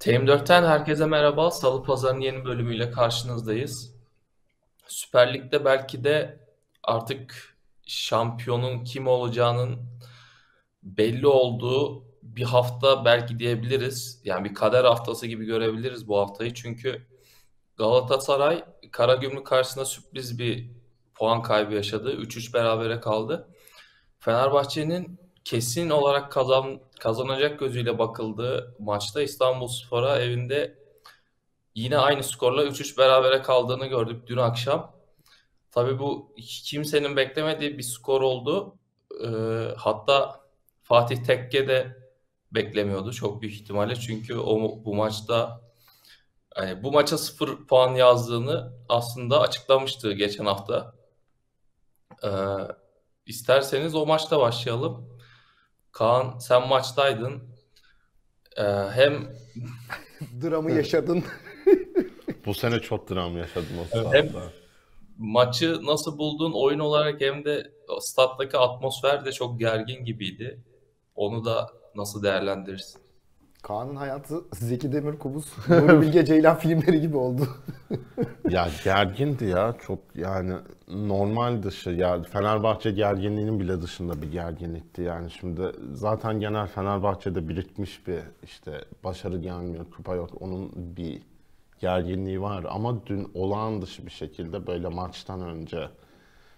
TM4'ten herkese merhaba. Salı Pazarı'nın yeni bölümüyle karşınızdayız. Süper Lig'de belki de artık şampiyonun kim olacağının belli olduğu bir hafta belki diyebiliriz. Yani bir kader haftası gibi görebiliriz bu haftayı. Çünkü Galatasaray Karagümrük karşısında sürpriz bir puan kaybı yaşadı. 3-3 berabere kaldı. Fenerbahçe'nin kesin olarak kazan, kazanacak gözüyle bakıldığı maçta İstanbulspor'a evinde yine aynı skorla 3-3 berabere kaldığını gördük dün akşam. Tabii bu kimsenin beklemediği bir skor oldu. Ee, hatta Fatih Tekke de beklemiyordu çok büyük ihtimalle. Çünkü o bu maçta yani bu maça 0 puan yazdığını aslında açıklamıştı geçen hafta. Ee, isterseniz o maçta başlayalım. Kaan sen maçtaydın. Ee, hem dramı yaşadın. Bu sene çok dram yaşadım o saatte. Hem maçı nasıl buldun oyun olarak hem de stat'taki atmosfer de çok gergin gibiydi. Onu da nasıl değerlendirirsin? Kaan'ın hayatı Zeki Demirkubuz, Nuri Bilge Ceylan filmleri gibi oldu. ya gergindi ya çok yani normal dışı ya Fenerbahçe gerginliğinin bile dışında bir gerginlikti yani şimdi zaten genel Fenerbahçe'de birikmiş bir işte başarı gelmiyor kupa yok onun bir gerginliği var ama dün olağan dışı bir şekilde böyle maçtan önce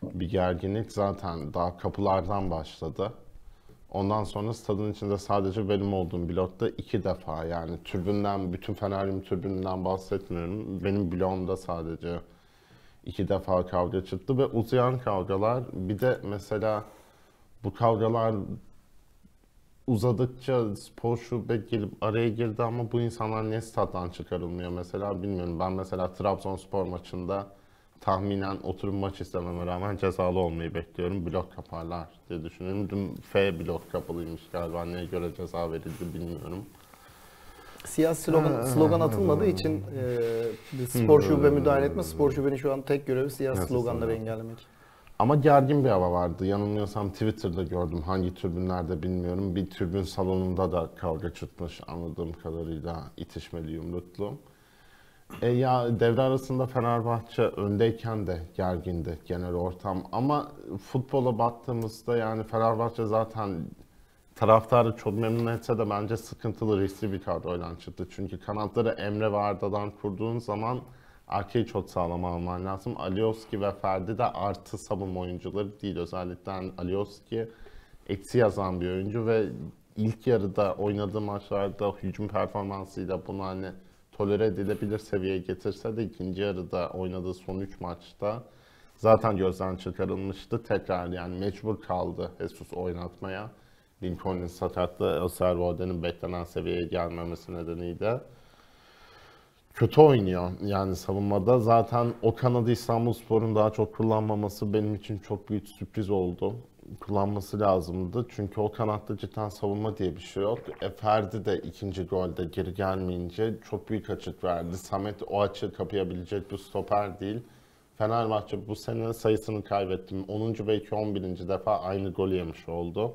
bir gerginlik zaten daha kapılardan başladı. Ondan sonra stadın içinde sadece benim olduğum blokta iki defa yani türbünden, bütün Feneryum türbünden bahsetmiyorum. Benim bloğumda sadece iki defa kavga çıktı ve uzayan kavgalar bir de mesela bu kavgalar uzadıkça spor şube gelip araya girdi ama bu insanlar niye stat'tan çıkarılmıyor mesela bilmiyorum. Ben mesela Trabzonspor maçında tahminen oturum maç istememe rağmen cezalı olmayı bekliyorum. Blok kaparlar diye düşünüyorum. Dün F blok kapalıymış galiba. Neye göre ceza verildi bilmiyorum. Siyah slogan, slogan atılmadığı için e, spor hmm. şube müdahale etme. Spor şubenin şu an tek görevi siyah Nasıl sloganları engellemek. Ama gergin bir hava vardı. Yanılmıyorsam Twitter'da gördüm. Hangi türbünlerde bilmiyorum. Bir türbün salonunda da kavga çıkmış anladığım kadarıyla itişmeli yumruklu. E ya devre arasında Fenerbahçe öndeyken de gergindi genel ortam. Ama futbola baktığımızda yani Fenerbahçe zaten taraftarı çok memnun etse de bence sıkıntılı riskli bir kadroyla çıktı. Çünkü kanatları Emre ve kurduğun zaman arkayı çok sağlam alman lazım. Alioski ve Ferdi de artı savunma oyuncuları değil. Özellikle Alioski eksi yazan bir oyuncu ve ilk yarıda oynadığı maçlarda hücum performansıyla bunu hani tolere edilebilir seviyeye getirse de ikinci yarıda oynadığı son 3 maçta zaten gözden çıkarılmıştı. Tekrar yani mecbur kaldı Jesus oynatmaya. Lincoln'un sakatlığı Oserwold'un beklenen seviyeye gelmemesi nedeniyle kötü oynuyor. Yani savunmada zaten o kanadı İstanbulspor'un daha çok kullanmaması benim için çok büyük sürpriz oldu kullanması lazımdı. Çünkü o kanatta cidden savunma diye bir şey yok. E, Ferdi de ikinci golde geri gelmeyince çok büyük açık verdi. Samet o açığı kapayabilecek bir stoper değil. Fenerbahçe bu sene sayısını kaybettim. 10. belki 11. defa aynı golü yemiş oldu.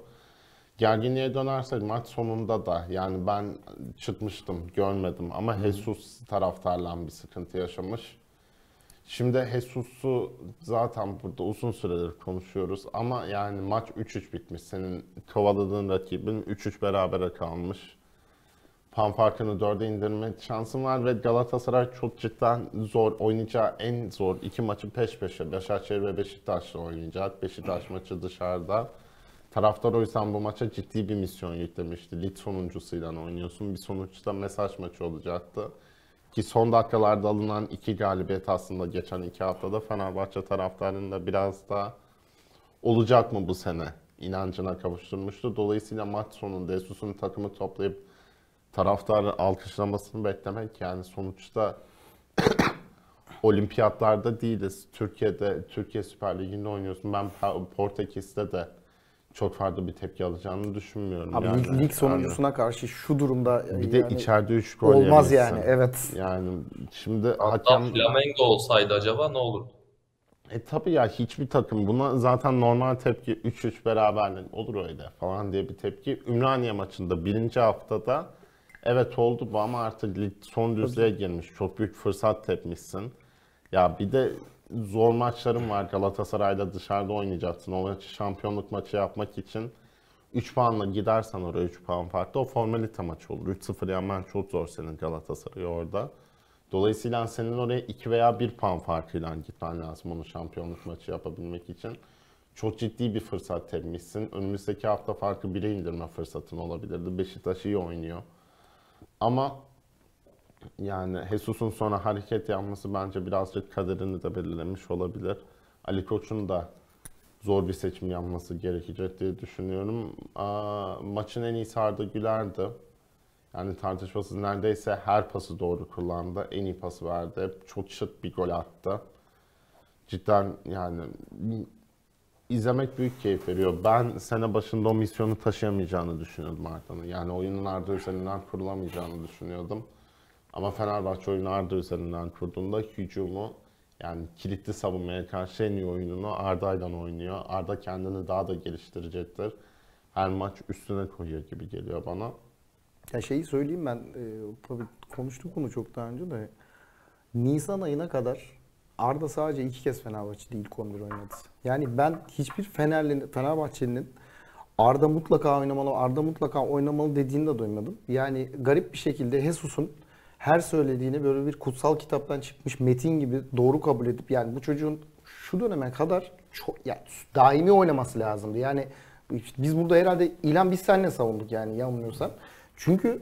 Gerginliğe dönersek maç sonunda da yani ben çıkmıştım görmedim ama Jesus taraftarla bir sıkıntı yaşamış. Şimdi Jesus'u zaten burada uzun süredir konuşuyoruz ama yani maç 3-3 bitmiş. Senin kovaladığın rakibin 3-3 berabere kalmış. Pan farkını 4'e indirme şansın var ve Galatasaray çok cidden zor oynayacağı en zor iki maçı peş peşe Başakşehir ve Beşiktaş'la oynayacak. Beşiktaş maçı dışarıda. Taraftar o yüzden bu maça ciddi bir misyon yüklemişti. Lig sonuncusuyla oynuyorsun. Bir sonuçta mesaj maçı olacaktı. Ki son dakikalarda alınan iki galibiyet aslında geçen iki haftada Fenerbahçe taraftarının da biraz da olacak mı bu sene inancına kavuşturmuştu. Dolayısıyla maç sonunda Jesus'un takımı toplayıp taraftarı alkışlamasını beklemek yani sonuçta olimpiyatlarda değiliz. Türkiye'de, Türkiye Süper Ligi'nde oynuyorsun. Ben Portekiz'de de çok farklı bir tepki alacağını düşünmüyorum. Abi yani, lig sonuncusuna yani, karşı şu durumda bir de içeride 3 gol olmaz yani evet. Yani şimdi Hatta hakem Flamengo olsaydı acaba ne olurdu? E tabii ya hiçbir takım buna zaten normal tepki 3-3 beraberlik olur öyle falan diye bir tepki. Ümraniye maçında birinci haftada evet oldu bu ama artık lig son düzlüğe girmiş. Çok büyük fırsat tepmişsin. Ya bir de zor maçların var. Galatasaray'da dışarıda oynayacaksın. O maçı şampiyonluk maçı yapmak için 3 puanla gidersen oraya 3 puan farklı o formalite maçı olur. 3-0 yenmen çok zor senin Galatasaray'ı orada. Dolayısıyla senin oraya 2 veya 1 puan farkıyla gitmen lazım onu şampiyonluk maçı yapabilmek için. Çok ciddi bir fırsat tepmişsin. Önümüzdeki hafta farkı 1'e indirme fırsatın olabilirdi. Beşiktaş iyi oynuyor. Ama yani Jesus'un sonra hareket yapması bence birazcık kaderini de belirlemiş olabilir. Ali Koç'un da zor bir seçim yapması gerekecek diye düşünüyorum. Aa, maçın en iyisi Arda Güler'di. Yani tartışmasız neredeyse her pası doğru kullandı. En iyi pası verdi. Çok şık bir gol attı. Cidden yani izlemek büyük keyif veriyor. Ben sene başında o misyonu taşıyamayacağını düşünüyordum Arda'nın. Yani oyunun Arda üzerinden kurulamayacağını düşünüyordum. Ama Fenerbahçe oyunu Arda üzerinden kurduğunda hücumu yani kilitli savunmaya karşı en iyi oyununu Arda'yla oynuyor. Arda kendini daha da geliştirecektir. Her maç üstüne koyuyor gibi geliyor bana. Ya şeyi söyleyeyim ben, e, konuştuk bunu çok daha önce de. Nisan ayına kadar Arda sadece iki kez Fenerbahçe ilk 11 oynadı. Yani ben hiçbir Fenerli, Fenerbahçeli'nin Arda mutlaka oynamalı, Arda mutlaka oynamalı dediğini de duymadım. Yani garip bir şekilde Jesus'un her söylediğini böyle bir kutsal kitaptan çıkmış metin gibi doğru kabul edip yani bu çocuğun şu döneme kadar çok yani daimi oynaması lazımdı. Yani biz burada herhalde İlhan biz seninle savunduk yani yanılmıyorsam. Çünkü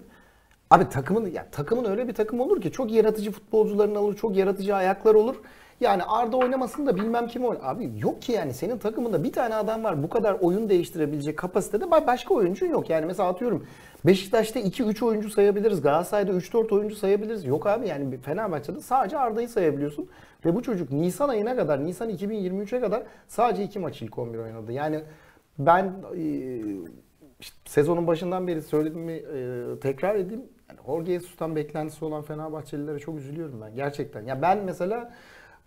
abi takımın ya takımın öyle bir takım olur ki çok yaratıcı futbolcuların olur, çok yaratıcı ayaklar olur. Yani Arda oynamasın da bilmem kim oynar. Abi yok ki yani senin takımında bir tane adam var bu kadar oyun değiştirebilecek kapasitede başka oyuncun yok. Yani mesela atıyorum Beşiktaş'ta 2-3 oyuncu sayabiliriz. Galatasaray'da 3-4 oyuncu sayabiliriz. Yok abi yani Fenerbahçe'de sadece Arda'yı sayabiliyorsun. Ve bu çocuk Nisan ayına kadar, Nisan 2023'e kadar sadece 2 maç ilk 11 oynadı. Yani ben e, işte sezonun başından beri söylediğimi e, tekrar edeyim. Yani Jorge Jesus'tan beklentisi olan Fenerbahçelilere çok üzülüyorum ben gerçekten. Ya ben mesela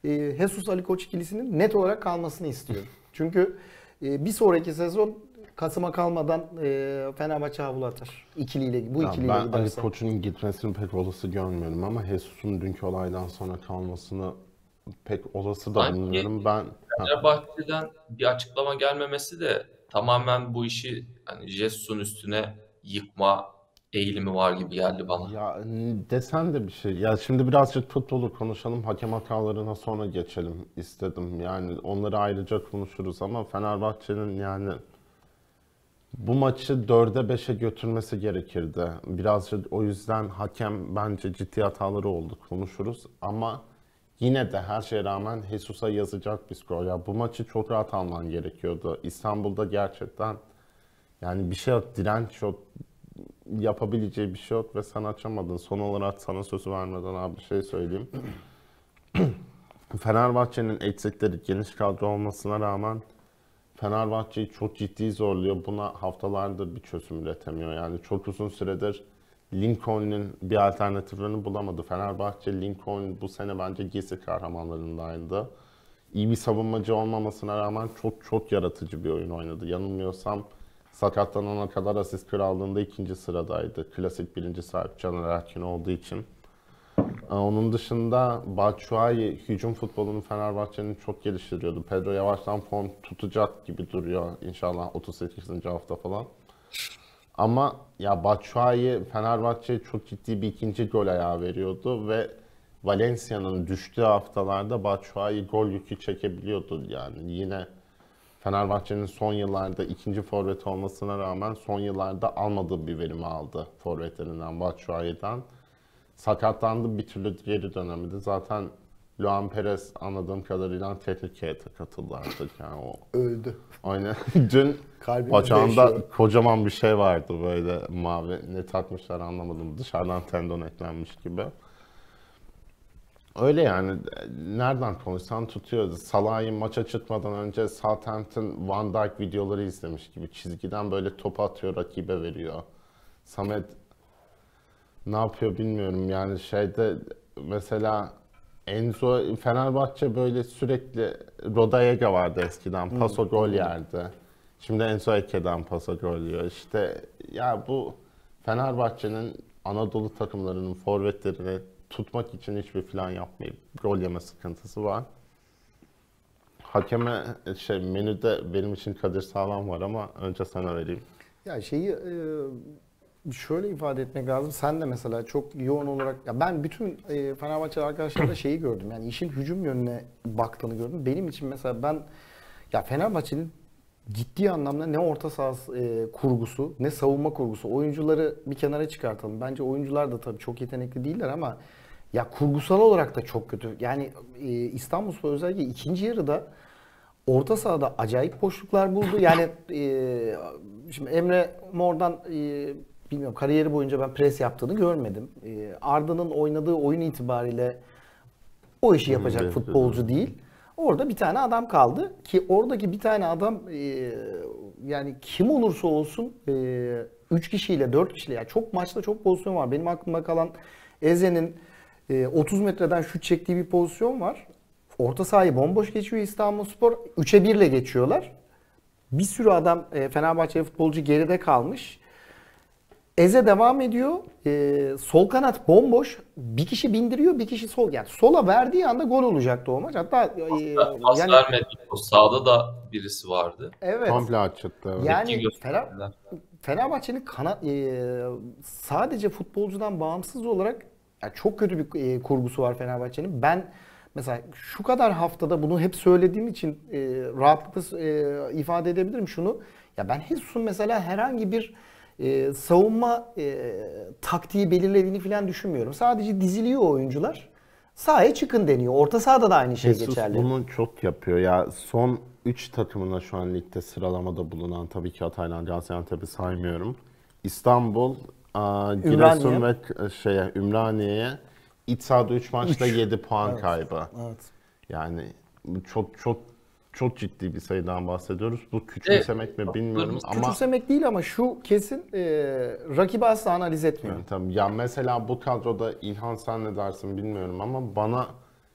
e, Jesus Ali Koç ikilisinin net olarak kalmasını istiyorum. Çünkü e, bir sonraki sezon Kasım'a kalmadan e, Fenerbahçe havlu atar. İkiliyle, bu ya ikiliyle ben giderse. Ali Koç'un gitmesini pek olası görmüyorum ama Jesus'un dünkü olaydan sonra kalmasını pek olası da bulmuyorum. Ben Fenerbahçe'den bir açıklama gelmemesi de tamamen bu işi hani Jesus'un üstüne yıkma eğilimi var gibi geldi bana. Ya desen de bir şey. Ya şimdi birazcık futbolu konuşalım. Hakem hatalarına sonra geçelim istedim. Yani onları ayrıca konuşuruz ama Fenerbahçe'nin yani bu maçı 4'e 5'e götürmesi gerekirdi. Birazcık o yüzden hakem bence ciddi hataları oldu konuşuruz ama yine de her şeye rağmen Jesus'a yazacak bir skor. Ya bu maçı çok rahat alman gerekiyordu. İstanbul'da gerçekten yani bir şey yok, direnç yok, yapabileceği bir şey yok ve sen açamadın. Son olarak sana sözü vermeden abi bir şey söyleyeyim. Fenerbahçe'nin eksikleri geniş kadro olmasına rağmen Fenerbahçe'yi çok ciddi zorluyor. Buna haftalardır bir çözüm üretemiyor. Yani çok uzun süredir Lincoln'un bir alternatifini bulamadı. Fenerbahçe Lincoln bu sene bence gizli kahramanlarındaydı. İyi bir savunmacı olmamasına rağmen çok çok yaratıcı bir oyun oynadı. Yanılmıyorsam sakatlanana kadar asist krallığında ikinci sıradaydı. Klasik birinci sahip Caner Erkin olduğu için. Ee, Onun dışında Batshuayi hücum futbolunu Fenerbahçe'nin çok geliştiriyordu. Pedro yavaştan form tutacak gibi duruyor inşallah 38. hafta falan. Ama ya Batshuayi Fenerbahçe'ye çok ciddi bir ikinci gol ayağı veriyordu ve Valencia'nın düştüğü haftalarda Batshuayi gol yükü çekebiliyordu yani yine Fenerbahçe'nin son yıllarda ikinci forvet olmasına rağmen son yıllarda almadığı bir verimi aldı forvetlerinden Batshuayi'den. Sakatlandı bir türlü geri dönemedi. Zaten Luan Perez anladığım kadarıyla teknik heyete katıldı artık yani o. Öldü. Aynen. Dün Kalbimiz bacağında değişiyor. kocaman bir şey vardı böyle mavi. Ne takmışlar anlamadım. Dışarıdan tendon eklenmiş gibi. Öyle yani nereden konuşsan tutuyordu. Salah'ın maça çıkmadan önce Southampton Van Dijk videoları izlemiş gibi çizgiden böyle top atıyor rakibe veriyor. Samet ne yapıyor bilmiyorum yani şeyde mesela Enzo Fenerbahçe böyle sürekli Rodallega vardı eskiden paso gol yerdi. Şimdi Enzo Eke'den paso gol yiyor. İşte ya bu Fenerbahçe'nin Anadolu takımlarının forvetlerini tutmak için hiçbir plan yapmayıp gol yeme sıkıntısı var. Hakeme şey menüde benim için Kadir Sağlam var ama önce sana vereyim. Ya şeyi e, şöyle ifade etmek lazım. Sen de mesela çok yoğun olarak ya ben bütün e, Fenerbahçe arkadaşlarla şeyi gördüm. Yani işin hücum yönüne baktığını gördüm. Benim için mesela ben ya Fenerbahçe'nin ciddi anlamda ne orta saha e, kurgusu ne savunma kurgusu. Oyuncuları bir kenara çıkartalım. Bence oyuncular da tabii çok yetenekli değiller ama ya kurgusal olarak da çok kötü. Yani e, İstanbulspor özellikle ikinci yarıda orta sahada acayip boşluklar buldu. Yani e, şimdi Emre Mor'dan e, bilmiyorum kariyeri boyunca ben pres yaptığını görmedim. E, Arda'nın oynadığı oyun itibariyle o işi yapacak evet, futbolcu değil. Orada bir tane adam kaldı ki oradaki bir tane adam e, yani kim olursa olsun 3 kişiyle 4 kişiyle yani çok maçta çok pozisyon var. Benim aklımda kalan Eze'nin e, 30 metreden şut çektiği bir pozisyon var. Orta sahayı bomboş geçiyor İstanbulspor. 3'e 1 ile geçiyorlar. Bir sürü adam e, Fenerbahçe futbolcu geride kalmış. Eze devam ediyor. E, sol kanat bomboş. Bir kişi bindiriyor, bir kişi sol. Yani sola verdiği anda gol olacaktı o maç. Hatta e, Pas yani vermedi. O sağda da birisi vardı. evet. Komple açıktı. evet. Yani Fener. Fenerbahçe'nin kanat e, sadece futbolcudan bağımsız olarak yani çok kötü bir e, kurgusu var Fenerbahçe'nin. Ben mesela şu kadar haftada bunu hep söylediğim için e, rahatlıkla e, ifade edebilirim şunu. Ya ben Jesus'un mesela herhangi bir e, savunma e, taktiği belirlediğini falan düşünmüyorum. Sadece diziliyor oyuncular. Sahaya çıkın deniyor. Orta sahada da aynı şey Jesus geçerli. bunu çok yapıyor. Ya son 3 takımına şu an ligde sıralamada bulunan tabii ki Hatay'la Gaziantep'i saymıyorum. İstanbul, aa, Giresun ve e, şeye Ümraniye'ye iç sahada 3 maçta 7 puan kaybı. Evet. Yani bu çok çok çok ciddi bir sayıdan bahsediyoruz. Bu küçümsemek mi bilmiyorum ama Küçümsemek değil ama şu kesin e, rakibi asla analiz etmiyor. Evet, Tabii. Ya mesela bu kadroda İlhan sen ne dersin bilmiyorum ama bana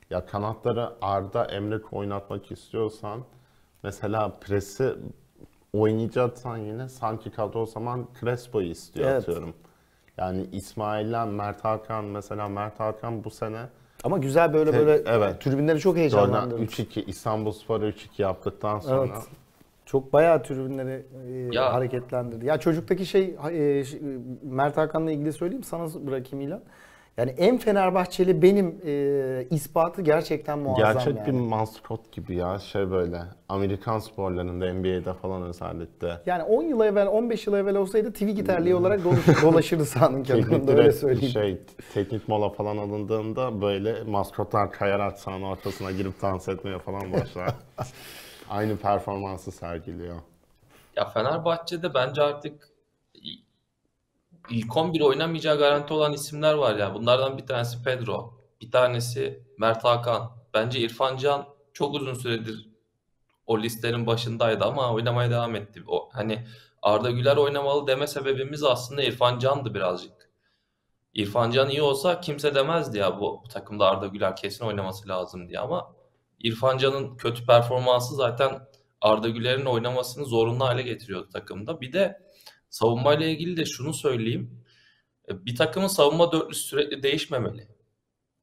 ya kanatları Arda Emre oynatmak istiyorsan mesela presi oynayacaksan yine sanki kadro o zaman Crespo'yu istiyor Evet. atıyorum. Yani İsmail'le Mert Hakan mesela Mert Hakan bu sene Ama güzel böyle Te- böyle evet. tribünleri çok heyecanlandırdı. 3-2 İstanbulspor'u 3-2 yaptıktan sonra Evet. Çok bayağı tribünleri e, Ya. hareketlendirdi. Ya çocuktaki şey e, Mert Hakan'la ilgili söyleyeyim sana bırakayım İlan. Yani en Fenerbahçeli benim e, ispatı gerçekten muazzam Gerçek yani. bir maskot gibi ya şey böyle Amerikan sporlarında NBA'de falan özellikle. Yani 10 yıl evvel, 15 yıl evvel olsaydı TV gitarlığı olarak dolaş- dolaşırdı sahanın Teknik kenarında öyle söyleyeyim. şey teknik mola falan alındığında böyle maskotlar kayarak sahanın ortasına girip dans etmeye falan başlar. Aynı performansı sergiliyor. Ya Fenerbahçe'de bence artık ilk 11 oynamayacağı garanti olan isimler var ya. Bunlardan bir tanesi Pedro, bir tanesi Mert Hakan. Bence İrfan Can çok uzun süredir o listenin başındaydı ama oynamaya devam etti. O hani Arda Güler oynamalı deme sebebimiz aslında İrfan Can'dı birazcık. İrfan Can iyi olsa kimse demezdi ya bu, bu takımda Arda Güler kesin oynaması lazım diye ama İrfan Can'ın kötü performansı zaten Arda Güler'in oynamasını zorunlu hale getiriyordu takımda. Bir de savunmayla ilgili de şunu söyleyeyim. E, Bir takımın savunma dörtlüsü sürekli değişmemeli.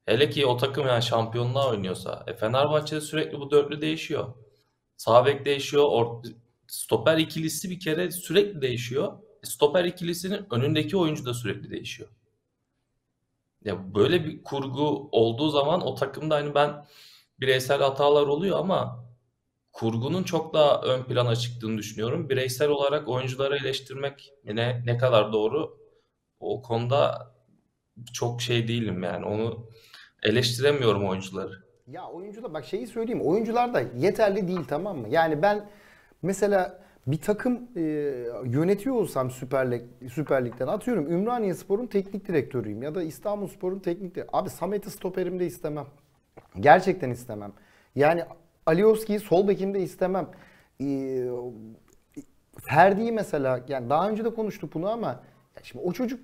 Hele ki o takım yani şampiyonluğa oynuyorsa. E Fenerbahçe'de sürekli bu dörtlü değişiyor. Sağ değişiyor. Or- stoper ikilisi bir kere sürekli değişiyor. E, Stoper ikilisinin önündeki oyuncu da sürekli değişiyor. Ya böyle bir kurgu olduğu zaman o takımda hani ben bireysel hatalar oluyor ama kurgunun çok daha ön plana çıktığını düşünüyorum. Bireysel olarak oyuncuları eleştirmek ne ne kadar doğru o konuda çok şey değilim yani. Onu eleştiremiyorum oyuncuları. Ya oyuncular bak şeyi söyleyeyim. Oyuncular da yeterli değil tamam mı? Yani ben mesela bir takım e, yönetiyor olsam Süper, Lig, Süper Lig'den atıyorum Ümraniye Spor'un teknik direktörüyüm ya da İstanbul Spor'un teknik direktörü. Abi Samet'i stoperimde istemem. Gerçekten istemem. Yani Alioski'yi sol bekimde istemem. Ee, Ferdi'yi mesela yani daha önce de konuştuk bunu ama ya şimdi o çocuk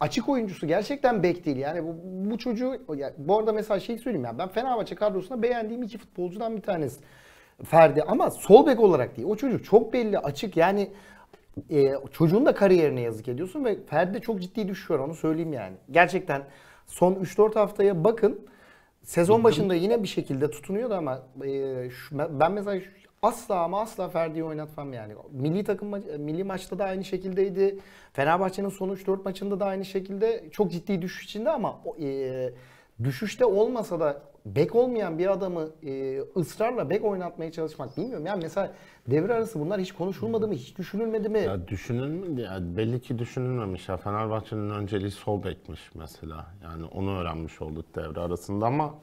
açık oyuncusu gerçekten bek değil. Yani bu, bu çocuğu ya bu arada mesela şey söyleyeyim ya ben Fenerbahçe kadrosunda beğendiğim iki futbolcudan bir tanesi. Ferdi ama sol bek olarak değil. O çocuk çok belli açık yani e, çocuğun da kariyerine yazık ediyorsun ve Ferdi çok ciddi düşüyor onu söyleyeyim yani. Gerçekten son 3-4 haftaya bakın. Sezon başında yine bir şekilde tutunuyordu ama e, şu- ben mesela asla ama asla Ferdi'yi oynatmam yani. Milli takım milli maçta da aynı şekildeydi. Fenerbahçe'nin son 3-4 maçında da aynı şekilde çok ciddi düşüş içinde ama e, düşüşte olmasa da bek olmayan bir adamı e, ısrarla bek oynatmaya çalışmak bilmiyorum. Yani mesela devre arası bunlar hiç konuşulmadı mı? Hiç düşünülmedi mi? Ya düşünül ya belli ki düşünülmemiş ya. Fenerbahçe'nin önceliği sol bekmiş mesela. Yani onu öğrenmiş olduk devre arasında ama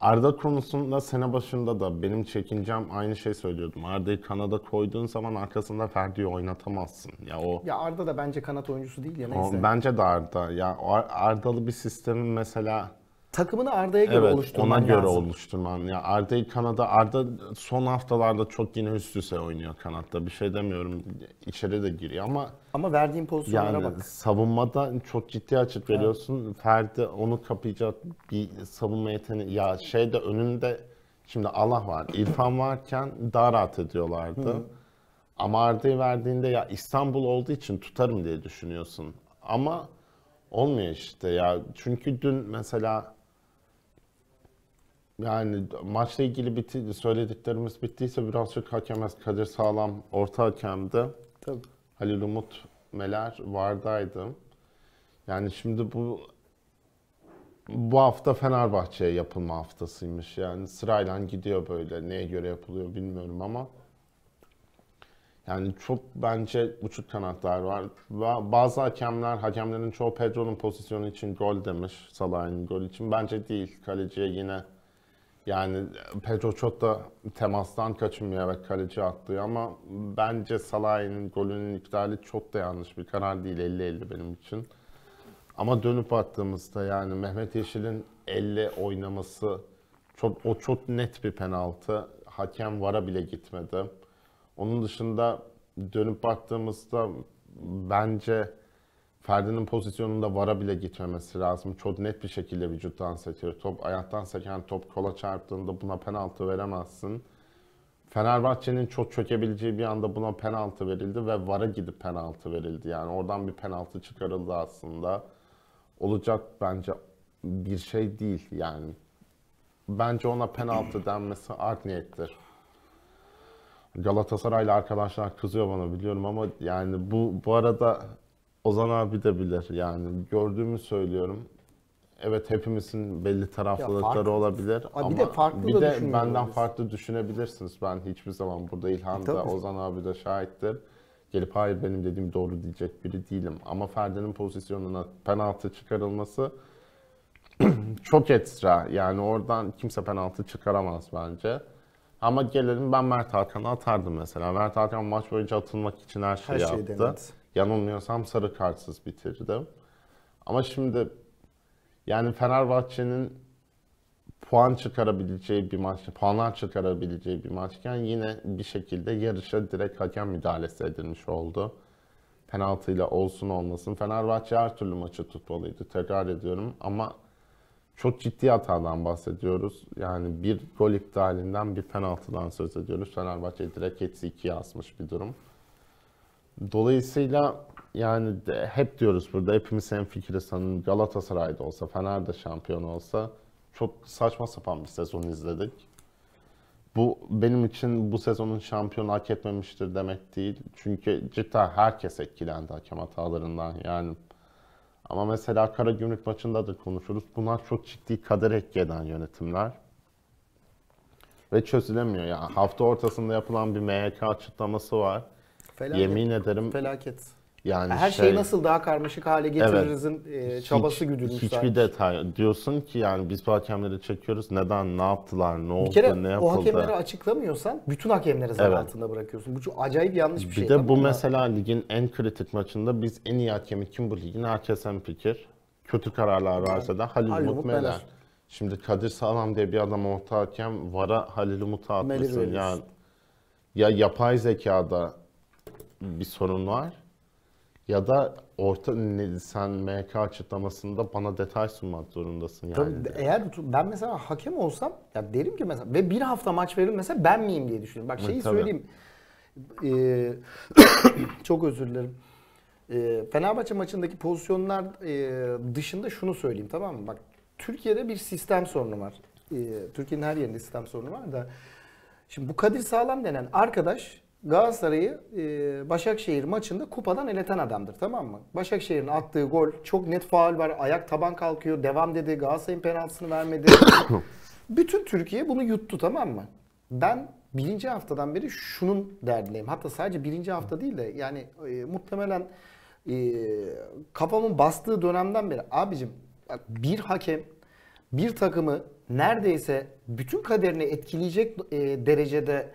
Arda konusunda sene başında da benim çekincem aynı şey söylüyordum. Arda'yı kanada koyduğun zaman arkasında Ferdi'yi oynatamazsın. Ya o Ya Arda da bence kanat oyuncusu değil ya o- neyse. bence de Arda. Ya o Ar- Ardalı bir sistemin mesela Takımını Arda'ya göre Evet, oluşturman ona göre lazım. oluşturman. Ya Arda'yı Kanada, Arda son haftalarda çok yine üst üste oynuyor kanatta. Bir şey demiyorum. İçeri de giriyor ama Ama verdiğin pozisyonlara yani bak. savunmada çok ciddi açık veriyorsun. Ferdi onu kapayacak bir savunma yeteneği. Ya şey de önünde şimdi Allah var. İrfan varken daha rahat ediyorlardı. Ama Arda'yı verdiğinde ya İstanbul olduğu için tutarım diye düşünüyorsun. Ama olmuyor işte ya. Çünkü dün mesela yani maçla ilgili bitti, söylediklerimiz bittiyse birazcık hakeme Kadir Sağlam orta hakemdi. Tabii. Halil Umut Meler vardaydı. Yani şimdi bu bu hafta Fenerbahçe'ye yapılma haftasıymış. Yani sırayla gidiyor böyle. Neye göre yapılıyor bilmiyorum ama yani çok bence uçuk kanatlar var. Ba- Bazı hakemler, hakemlerin çoğu Pedro'nun pozisyonu için gol demiş. Salah'ın gol için. Bence değil. Kaleciye yine yani Pedro çok da temastan kaçınmayarak kaleci atlıyor ama bence Salah'ın golünün iptali çok da yanlış bir karar değil 50-50 benim için. Ama dönüp baktığımızda yani Mehmet Yeşil'in elle oynaması çok o çok net bir penaltı. Hakem vara bile gitmedi. Onun dışında dönüp baktığımızda bence Ferdi'nin pozisyonunda vara bile gitmemesi lazım. Çok net bir şekilde vücuttan sekiyor. Top ayaktan seken top kola çarptığında buna penaltı veremezsin. Fenerbahçe'nin çok çökebileceği bir anda buna penaltı verildi ve VAR'a gidip penaltı verildi. Yani oradan bir penaltı çıkarıldı aslında. Olacak bence bir şey değil yani. Bence ona penaltı denmesi art niyettir. Galatasaraylı arkadaşlar kızıyor bana biliyorum ama yani bu bu arada Ozan abi de bilir yani gördüğümü söylüyorum. Evet hepimizin belli taraflılıkları farklı- olabilir Abi ama bir de farklı bir da de düşünüyoruz benden biz. farklı düşünebilirsiniz. Ben hiçbir zaman burada İlhan da Tabii. Ozan abi de şahittir. Gelip hayır benim dediğim doğru diyecek biri değilim. Ama Ferdi'nin pozisyonuna penaltı çıkarılması çok ekstra. Yani oradan kimse penaltı çıkaramaz bence. Ama gelelim ben Mert Hakan'ı atardım mesela. Mert Hakan maç boyunca atılmak için her şeyi Her şeyi yaptı. denedi. Yanılmıyorsam sarı kartsız bitirdi. Ama şimdi yani Fenerbahçe'nin puan çıkarabileceği bir maç, puanlar çıkarabileceği bir maçken yine bir şekilde yarışa direkt hakem müdahalesi edilmiş oldu. Penaltıyla olsun olmasın. Fenerbahçe her türlü maçı tutmalıydı. Tekrar ediyorum ama çok ciddi hatadan bahsediyoruz. Yani bir gol iptalinden bir penaltıdan söz ediyoruz. Fenerbahçe direkt eksi 2'ye asmış bir durum. Dolayısıyla yani de, hep diyoruz burada hepimiz hemfikiriz sanırım Galatasaray'da olsa, Fener'de şampiyon olsa çok saçma sapan bir sezon izledik. Bu benim için bu sezonun şampiyonu hak etmemiştir demek değil. Çünkü cidden herkes etkilendi hakem hatalarından yani. Ama mesela Karagümrük maçında da konuşuruz. Bunlar çok ciddi kader etki eden yönetimler. Ve çözülemiyor. Yani hafta ortasında yapılan bir MHK açıklaması var. Felaket. Yemin ederim Felaket. yani Her şey, şeyi nasıl daha karmaşık hale getiririzin e, çabası hiç- güdülmüş Hiçbir zaten. detay. Diyorsun ki yani biz bu hakemleri çekiyoruz. Neden? Ne yaptılar? Ne oldu? Bir kere ne o yapıldı? hakemleri açıklamıyorsan bütün hakemleri zan Evet. altında bırakıyorsun. Bu çok acayip yanlış bir Bir şey. de Tabii bu buna- mesela ligin en kritik maçında biz en iyi hakemi kim bu ligin? Herkes fikir. Kötü kararlar verse de Halil, Umut Umut Meler. Meler. Şimdi Kadir Sağlam diye bir adam orta hakem vara Halil Meler'i atmışsın. Yani ya yapay zekada bir sorun var ya da orta sen MK açıklamasında bana detay sunmak zorundasın yani. Tabii eğer ben mesela hakem olsam ya derim ki mesela ve bir hafta maç verilmese ben miyim diye düşünüyorum. Bak şeyi tabii. söyleyeyim. Ee, çok özür dilerim. Ee, Fenerbahçe maçındaki pozisyonlar e, dışında şunu söyleyeyim tamam mı? Bak Türkiye'de bir sistem sorunu var. Ee, Türkiye'nin her yerinde sistem sorunu var da. Şimdi bu Kadir Sağlam denen arkadaş Galatasaray'ı e, Başakşehir maçında kupadan eleten adamdır tamam mı? Başakşehir'in attığı gol çok net faul var. Ayak taban kalkıyor. Devam dedi. Galatasaray'ın penaltısını vermedi. Bütün Türkiye bunu yuttu tamam mı? Ben birinci haftadan beri şunun derdindeyim. Hatta sadece birinci hafta değil de yani e, muhtemelen e, kafamın bastığı dönemden beri abicim bir hakem bir takımı neredeyse bütün kaderini etkileyecek e, derecede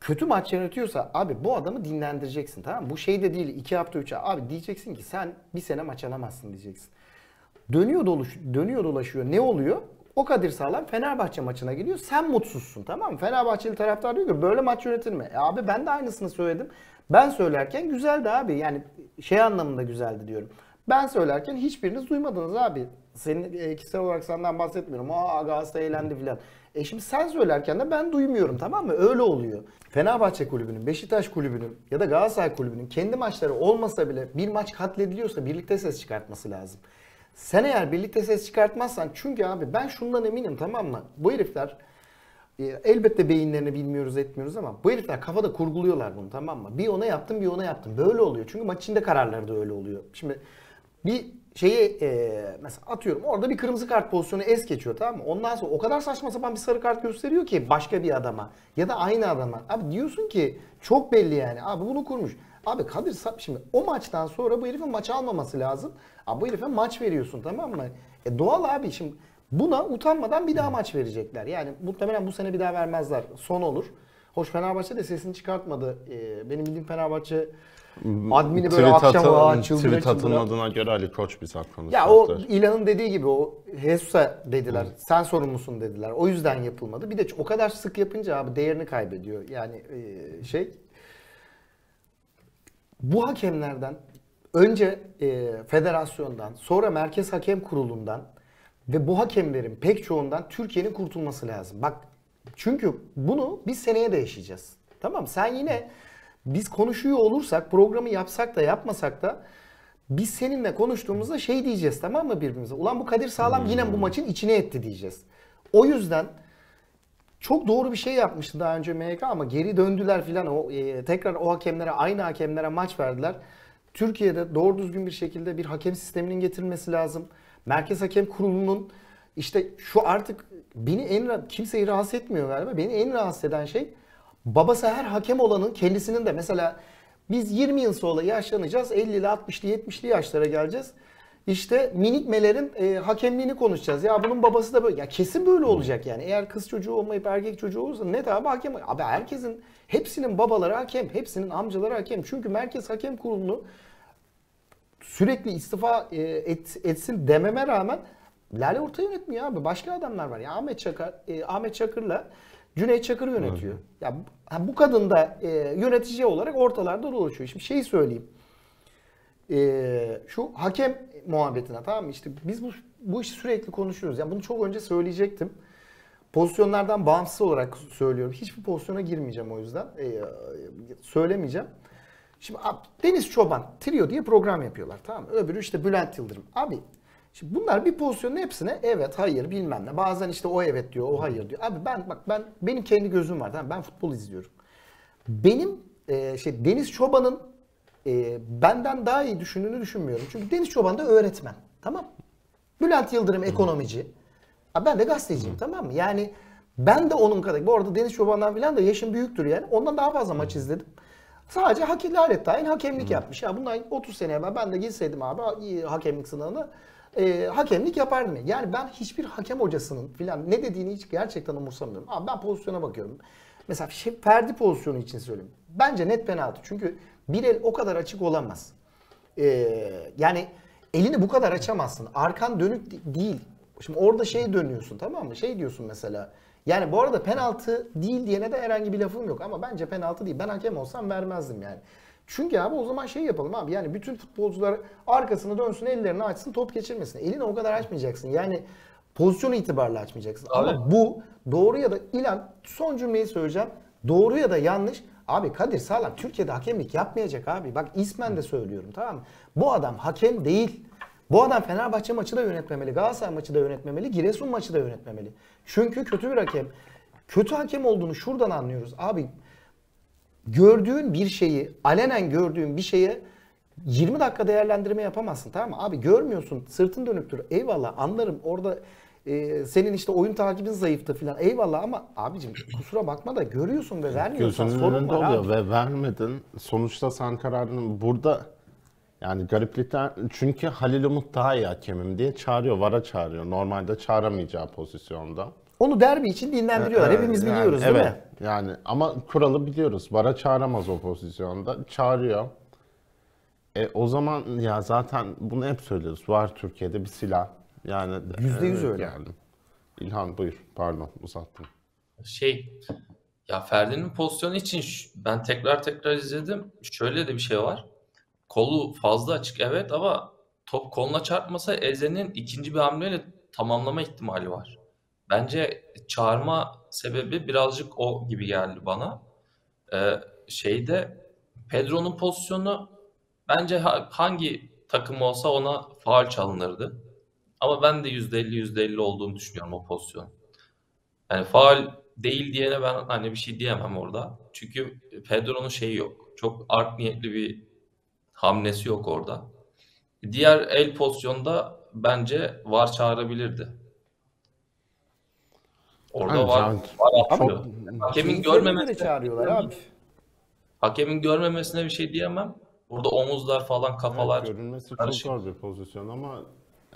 kötü maç yönetiyorsa abi bu adamı dinlendireceksin tamam mı? Bu şey de değil iki hafta üç hafta. Abi diyeceksin ki sen bir sene maç alamazsın diyeceksin. Dönüyor doluş, dönüyor dolaşıyor. Ne oluyor? O Kadir Sağlam Fenerbahçe maçına gidiyor. Sen mutsuzsun tamam mı? Fenerbahçeli taraftar diyor ki böyle maç yönetir mi? E abi ben de aynısını söyledim. Ben söylerken güzeldi abi. Yani şey anlamında güzeldi diyorum. Ben söylerken hiçbiriniz duymadınız abi. Senin e, kişisel olarak senden bahsetmiyorum. Aa Galatasaray eğlendi filan. E şimdi sen söylerken de ben duymuyorum tamam mı? Öyle oluyor. Fenerbahçe kulübünün, Beşiktaş kulübünün ya da Galatasaray kulübünün kendi maçları olmasa bile bir maç katlediliyorsa birlikte ses çıkartması lazım. Sen eğer birlikte ses çıkartmazsan çünkü abi ben şundan eminim tamam mı? Bu herifler e, elbette beyinlerini bilmiyoruz etmiyoruz ama bu herifler kafada kurguluyorlar bunu tamam mı? Bir ona yaptım bir ona yaptım. Böyle oluyor. Çünkü maç içinde kararları da öyle oluyor. Şimdi bir şeyi e, mesela atıyorum orada bir kırmızı kart pozisyonu es geçiyor tamam mı? Ondan sonra o kadar saçma sapan bir sarı kart gösteriyor ki başka bir adama ya da aynı adama. Abi diyorsun ki çok belli yani. Abi bunu kurmuş. Abi Kadir şimdi o maçtan sonra bu herifin maç almaması lazım. Abi bu herife maç veriyorsun tamam mı? E doğal abi şimdi buna utanmadan bir daha maç verecekler. Yani muhtemelen bu sene bir daha vermezler. Son olur. Hoş Fenerbahçe de sesini çıkartmadı. Ee, benim bildiğim Fenerbahçe admini böyle tweet akşam aa, çıldıra tweet çıldıra. atılmadığına göre Ali Koç bir saat konuşacaktır. Ya o İlan'ın dediği gibi o Jesus'a dediler. Sen sorumlusun dediler. O yüzden yapılmadı. Bir de o kadar sık yapınca abi değerini kaybediyor. Yani e, şey bu hakemlerden önce e, federasyondan, sonra Merkez Hakem Kurulu'ndan ve bu hakemlerin pek çoğundan Türkiye'nin kurtulması lazım. Bak çünkü bunu biz seneye de yaşayacağız. Tamam? Sen yine biz konuşuyor olursak, programı yapsak da yapmasak da biz seninle konuştuğumuzda şey diyeceğiz tamam mı birbirimize? Ulan bu Kadir Sağlam yine bu maçın içine etti diyeceğiz. O yüzden çok doğru bir şey yapmıştı daha önce MHK ama geri döndüler filan. O e, tekrar o hakemlere aynı hakemlere maç verdiler. Türkiye'de doğru düzgün bir şekilde bir hakem sisteminin getirilmesi lazım. Merkez Hakem Kurulu'nun işte şu artık beni en kimseyi rahatsız etmiyor galiba. Beni en rahatsız eden şey babası her hakem olanın kendisinin de mesela biz 20 yıl sonra yaşlanacağız. 50'li 60'lı 70'li yaşlara geleceğiz. İşte minik melerin e, hakemliğini konuşacağız. Ya bunun babası da böyle. Ya kesin böyle olacak yani. Eğer kız çocuğu olmayıp erkek çocuğu olursa net abi hakem. Abi herkesin hepsinin babaları hakem, hepsinin amcaları hakem. Çünkü Merkez Hakem Kurulu'nu sürekli istifa e, et, etsin dememe rağmen Lale Orta yönetmiyor abi. Başka adamlar var. Ya Ahmet Çakar, e, Ahmet Çakır'la Cüneyt Çakır yönetiyor. Ya bu- ha, bu kadın da e, yönetici olarak ortalarda dolaşıyor. Şimdi şeyi söyleyeyim. E, şu hakem muhabbetine tamam mı? İşte biz bu bu işi sürekli konuşuyoruz. Yani bunu çok önce söyleyecektim. Pozisyonlardan bağımsız olarak söylüyorum. Hiçbir pozisyona girmeyeceğim o yüzden. E, söylemeyeceğim. Şimdi abi, Deniz Çoban trio diye program yapıyorlar tamam mı? Öbürü işte Bülent Yıldırım. Abi şimdi bunlar bir pozisyonun hepsine evet hayır bilmem ne. Bazen işte o evet diyor o hayır diyor. Abi ben bak ben benim kendi gözüm var tamam? Ben futbol izliyorum. Benim e, şey Deniz Çoban'ın e, benden daha iyi düşündüğünü düşünmüyorum. Çünkü Deniz Çoban da öğretmen. Tamam? Bülent Yıldırım ekonomici. Ha, ben de gazeteciyim tamam mı? Yani ben de onun kadar. Bu arada Deniz Çoban'dan falan da yaşım büyüktür yani. Ondan daha fazla maç izledim. Sadece hakem lanet dahil hakemlik yapmış. Ya bundan 30 sene evvel ben de girseydim abi hakemlik sınavına e, hakemlik yapardım. Yani ben hiçbir hakem hocasının filan ne dediğini hiç gerçekten umursamıyorum. Abi ben pozisyona bakıyorum. Mesela şey, Ferdi pozisyonu için söyleyeyim. Bence net penaltı. Çünkü bir el o kadar açık olamaz. Ee, yani elini bu kadar açamazsın. Arkan dönük de- değil. Şimdi orada şey dönüyorsun tamam mı? Şey diyorsun mesela. Yani bu arada penaltı değil diyene de herhangi bir lafım yok ama bence penaltı değil. Ben hakem olsam vermezdim yani. Çünkü abi o zaman şey yapalım abi yani bütün futbolcular arkasını dönsün ellerini açsın top geçirmesin. Elini o kadar açmayacaksın. Yani pozisyon itibarıyla açmayacaksın. Ama Abi. bu doğru ya da ilan son cümleyi söyleyeceğim. Doğru ya da yanlış Abi Kadir Sağlam Türkiye'de hakemlik yapmayacak abi. Bak ismen de söylüyorum tamam mı? Bu adam hakem değil. Bu adam Fenerbahçe maçı da yönetmemeli, Galatasaray maçı da yönetmemeli, Giresun maçı da yönetmemeli. Çünkü kötü bir hakem. Kötü hakem olduğunu şuradan anlıyoruz. Abi gördüğün bir şeyi, alenen gördüğün bir şeye 20 dakika değerlendirme yapamazsın tamam mı? Abi görmüyorsun, sırtın dönüktür. Eyvallah anlarım orada e, senin işte oyun takibin zayıftı falan. Eyvallah ama abicim kusura bakma da görüyorsun ve vermiyorsan Gözünün sorun önünde var oluyor abi. ve vermedin. Sonuçta sen kararını burada yani gariplikten çünkü Halil Umut daha iyi hakemim diye çağırıyor, VAR'a çağırıyor. Normalde çağıramayacağı pozisyonda. Onu derbi için dinlendiriyorlar. Evet, Hepimiz yani biliyoruz evet, değil mi? Yani ama kuralı biliyoruz. VAR'a çağıramaz o pozisyonda. Çağırıyor. E, o zaman ya zaten bunu hep söylüyoruz. VAR Türkiye'de bir silah. Yani Yüzde yüz öyle. Yani. İlhan buyur. Pardon uzattım. Şey ya Ferdi'nin pozisyonu için ben tekrar tekrar izledim. Şöyle de bir şey var. Kolu fazla açık evet ama top koluna çarpmasa Eze'nin ikinci bir hamleyle tamamlama ihtimali var. Bence çağırma sebebi birazcık o gibi geldi bana. Ee, şeyde Pedro'nun pozisyonu bence ha- hangi takım olsa ona faul çalınırdı. Ama ben de %50 %50 olduğunu düşünüyorum o pozisyonun. Yani faul değil diyene ben hani bir şey diyemem orada. Çünkü Pedro'nun şeyi yok. Çok art niyetli bir hamlesi yok orada. Diğer el pozisyonda bence VAR çağırabilirdi. Orada VAR, VAR atıyor. Hakemin görmemesine çağırıyorlar abi. hakemin görmemesine bir şey diyemem. Burada omuzlar falan kafalar Evet, görünmesi çok karışık. zor bir pozisyon ama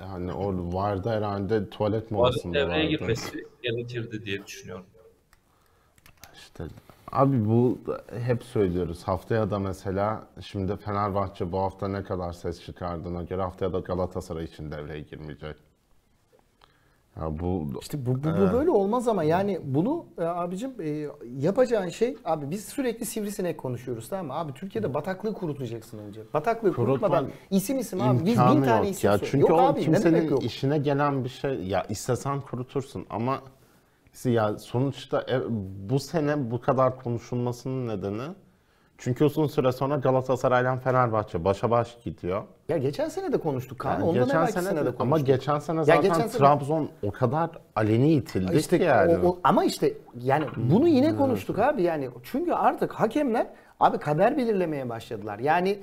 yani o vardı herhalde tuvalet molasında devreye vardı. girmesi gerekirdi diye düşünüyorum. İşte abi bu hep söylüyoruz. Haftaya da mesela şimdi Fenerbahçe bu hafta ne kadar ses çıkardığına göre haftaya da Galatasaray için devreye girmeyecek. Ya bu İşte bu, bu, bu böyle olmaz ama yani bunu e, abicim e, yapacağın şey abi biz sürekli sivrisinek konuşuyoruz tamam mı? Abi Türkiye'de bataklığı kurutacaksın önce. Bataklığı Kurutman kurutmadan isim isim abi biz bin tane isim ya. söyle- Çünkü yok o abi, kimsenin yok? işine gelen bir şey. Ya istesen kurutursun ama ya sonuçta e, bu sene bu kadar konuşulmasının nedeni çünkü uzun süre sonra Galatasaray'la Fenerbahçe başa baş gidiyor. Ya geçen sene de konuştuk Kaan. Yani Ondan geçen sene, sene de konuştuk. ama geçen sene zaten geçen sene- Trabzon o kadar aleni itildi İşte ki yani. o- o- ama işte yani bunu yine konuştuk abi yani çünkü artık hakemler abi kader belirlemeye başladılar. Yani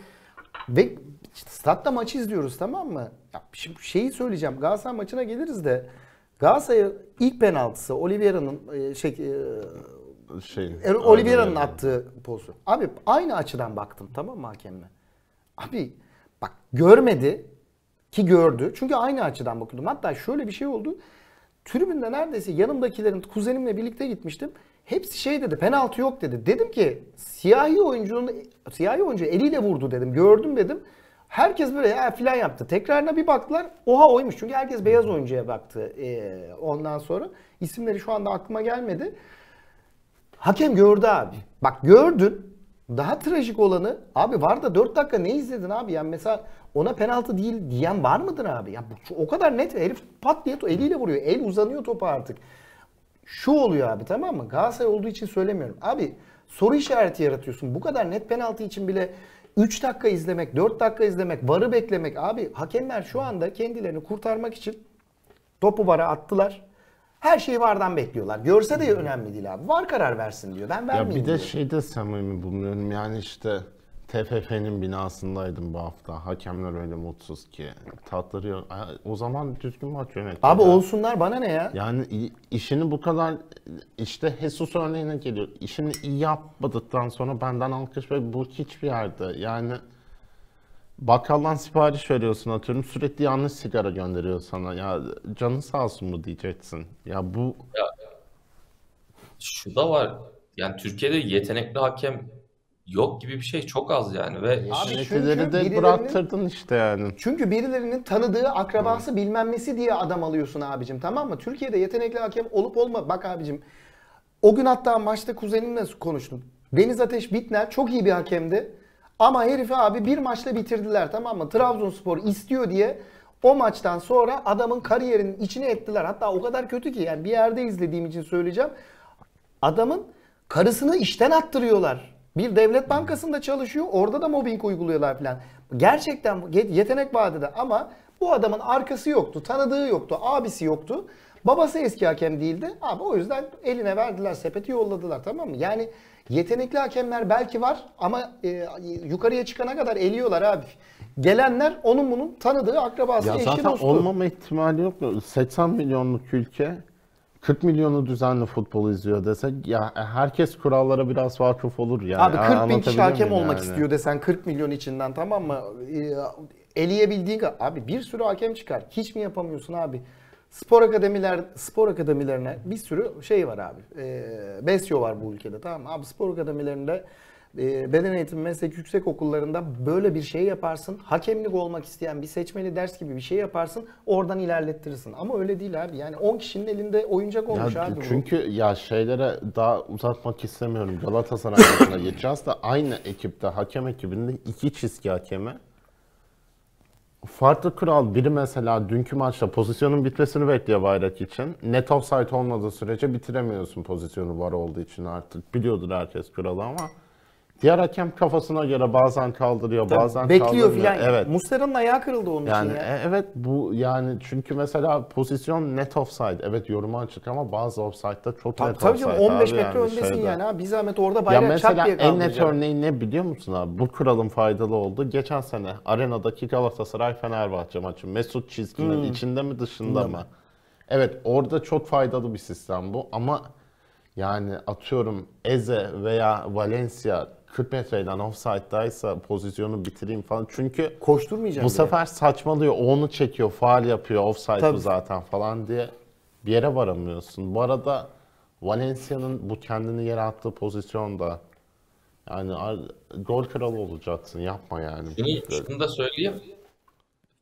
ve statta maçı izliyoruz tamam mı? Ya şimdi şeyi söyleyeceğim Galatasaray maçına geliriz de Galatasaray'ın ilk penaltısı Oliveira'nın e, şey e, şey, Er- Oliveira'nın attığı pozisyon. Abi aynı açıdan baktım tamam mı hakemle? Abi bak görmedi ki gördü. Çünkü aynı açıdan bakıyordum. Hatta şöyle bir şey oldu. Tribünde neredeyse yanımdakilerin kuzenimle birlikte gitmiştim. Hepsi şey dedi penaltı yok dedi. Dedim ki siyahi oyuncunun siyahi oyuncu eliyle vurdu dedim. Gördüm dedim. Herkes böyle ya filan yaptı. Tekrarına bir baktılar. Oha oymuş. Çünkü herkes beyaz oyuncuya baktı. Ee, ondan sonra isimleri şu anda aklıma gelmedi. Hakem gördü abi. Bak gördün. Daha trajik olanı abi var da 4 dakika ne izledin abi? Yani mesela ona penaltı değil diyen var mıdır abi? Ya bu o kadar net herif pat diye eliyle vuruyor. El uzanıyor topa artık. Şu oluyor abi tamam mı? Galatasaray olduğu için söylemiyorum. Abi soru işareti yaratıyorsun. Bu kadar net penaltı için bile 3 dakika izlemek, 4 dakika izlemek, varı beklemek. Abi hakemler şu anda kendilerini kurtarmak için topu vara attılar. Her şeyi vardan bekliyorlar. Görse de önemli değil abi. Var karar versin diyor. Ben Ya vermeyeyim bir de diyor. şey de samimi bulmuyorum yani işte TFF'nin binasındaydım bu hafta. Hakemler öyle mutsuz ki. Tatları O zaman düzgün maç yönetiyor. Abi ya. olsunlar bana ne ya? Yani işini bu kadar işte Jesus örneğine geliyor. İşini iyi yapmadıktan sonra benden alkış ve bu hiçbir yerde. Yani bakkaldan sipariş veriyorsun atıyorum sürekli yanlış sigara gönderiyor sana. Ya canın sağ olsun mu diyeceksin. Ya bu Şu da var. Yani Türkiye'de yetenekli hakem yok gibi bir şey çok az yani ve Abi çünkü de bıraktırdın işte yani. Çünkü birilerinin tanıdığı akrabası bilmem nesi diye adam alıyorsun abicim tamam mı? Türkiye'de yetenekli hakem olup olma. Bak abicim o gün hatta maçta kuzenimle konuştum. Deniz Ateş Bitner çok iyi bir hakemdi. Ama herifi abi bir maçla bitirdiler tamam mı? Trabzonspor istiyor diye o maçtan sonra adamın kariyerinin içine ettiler. Hatta o kadar kötü ki yani bir yerde izlediğim için söyleyeceğim. Adamın karısını işten attırıyorlar. Bir devlet bankasında çalışıyor. Orada da mobbing uyguluyorlar falan. Gerçekten yetenek vadede ama bu adamın arkası yoktu, tanıdığı yoktu, abisi yoktu. Babası eski hakem değildi. Abi o yüzden eline verdiler sepeti yolladılar tamam mı? Yani yetenekli hakemler belki var ama e, yukarıya çıkana kadar eliyorlar abi. Gelenler onun bunun tanıdığı akrabası, Ya eşi, zaten dostu. olmama ihtimali yok mu? 80 milyonluk ülke 40 milyonu düzenli futbol izliyor desek ya herkes kurallara biraz vakıf olur yani. Abi 40 bin kişi hakem olmak yani? istiyor desen 40 milyon içinden tamam mı? Ee, eleyebildiğin kadar. Abi bir sürü hakem çıkar. Hiç mi yapamıyorsun abi? Spor akademiler, spor akademilerine bir sürü şey var abi. Ee, Besyo var bu ülkede tamam mı? Abi spor akademilerinde e, beden eğitimi meslek yüksek okullarında böyle bir şey yaparsın. Hakemlik olmak isteyen bir seçmeli ders gibi bir şey yaparsın. Oradan ilerlettirirsin. Ama öyle değil abi. Yani 10 kişinin elinde oyuncak olmuş Ya abi bu. çünkü ya şeylere daha uzatmak istemiyorum. Galatasaray maçına geçeceğiz de aynı ekipte hakem ekibinde iki çizgi hakeme farklı kural biri mesela dünkü maçta pozisyonun bitmesini bekliyor bayrak için. Net offside olmadığı sürece bitiremiyorsun pozisyonu var olduğu için artık. Biliyordur herkes kuralı ama diğer hakem kafasına göre bazen kaldırıyor, bazen Bekliyor kaldırmıyor. filan. Evet. Muslera'nın ayağı kırıldı onun Yani için ya. e- evet bu yani çünkü mesela pozisyon net offside. Evet yoruma açık ama bazı offside'da çok Tabii, net tabii offside. canım 15 abi metre yani öndesin şeyde. yani ha. Bir zahmet orada Ya bayrak çat mesela diye en net örneği ne biliyor musun abi? Bu kuralın faydalı olduğu geçen sene arenadaki Galatasaray Fenerbahçe maçı. Mesut çizginin Hmm. içinde mi dışında mı? Evet orada çok faydalı bir sistem bu ama yani atıyorum Eze veya Valencia 40 metreden offside'daysa pozisyonu bitireyim falan. Çünkü Koşturmayacak. bu bile. sefer saçmalıyor. O onu çekiyor, faal yapıyor, offside bu zaten falan diye bir yere varamıyorsun. Bu arada Valencia'nın bu kendini yere attığı pozisyonda yani gol kralı olacaksın. Yapma yani. Şunu, şunu da söyleyeyim.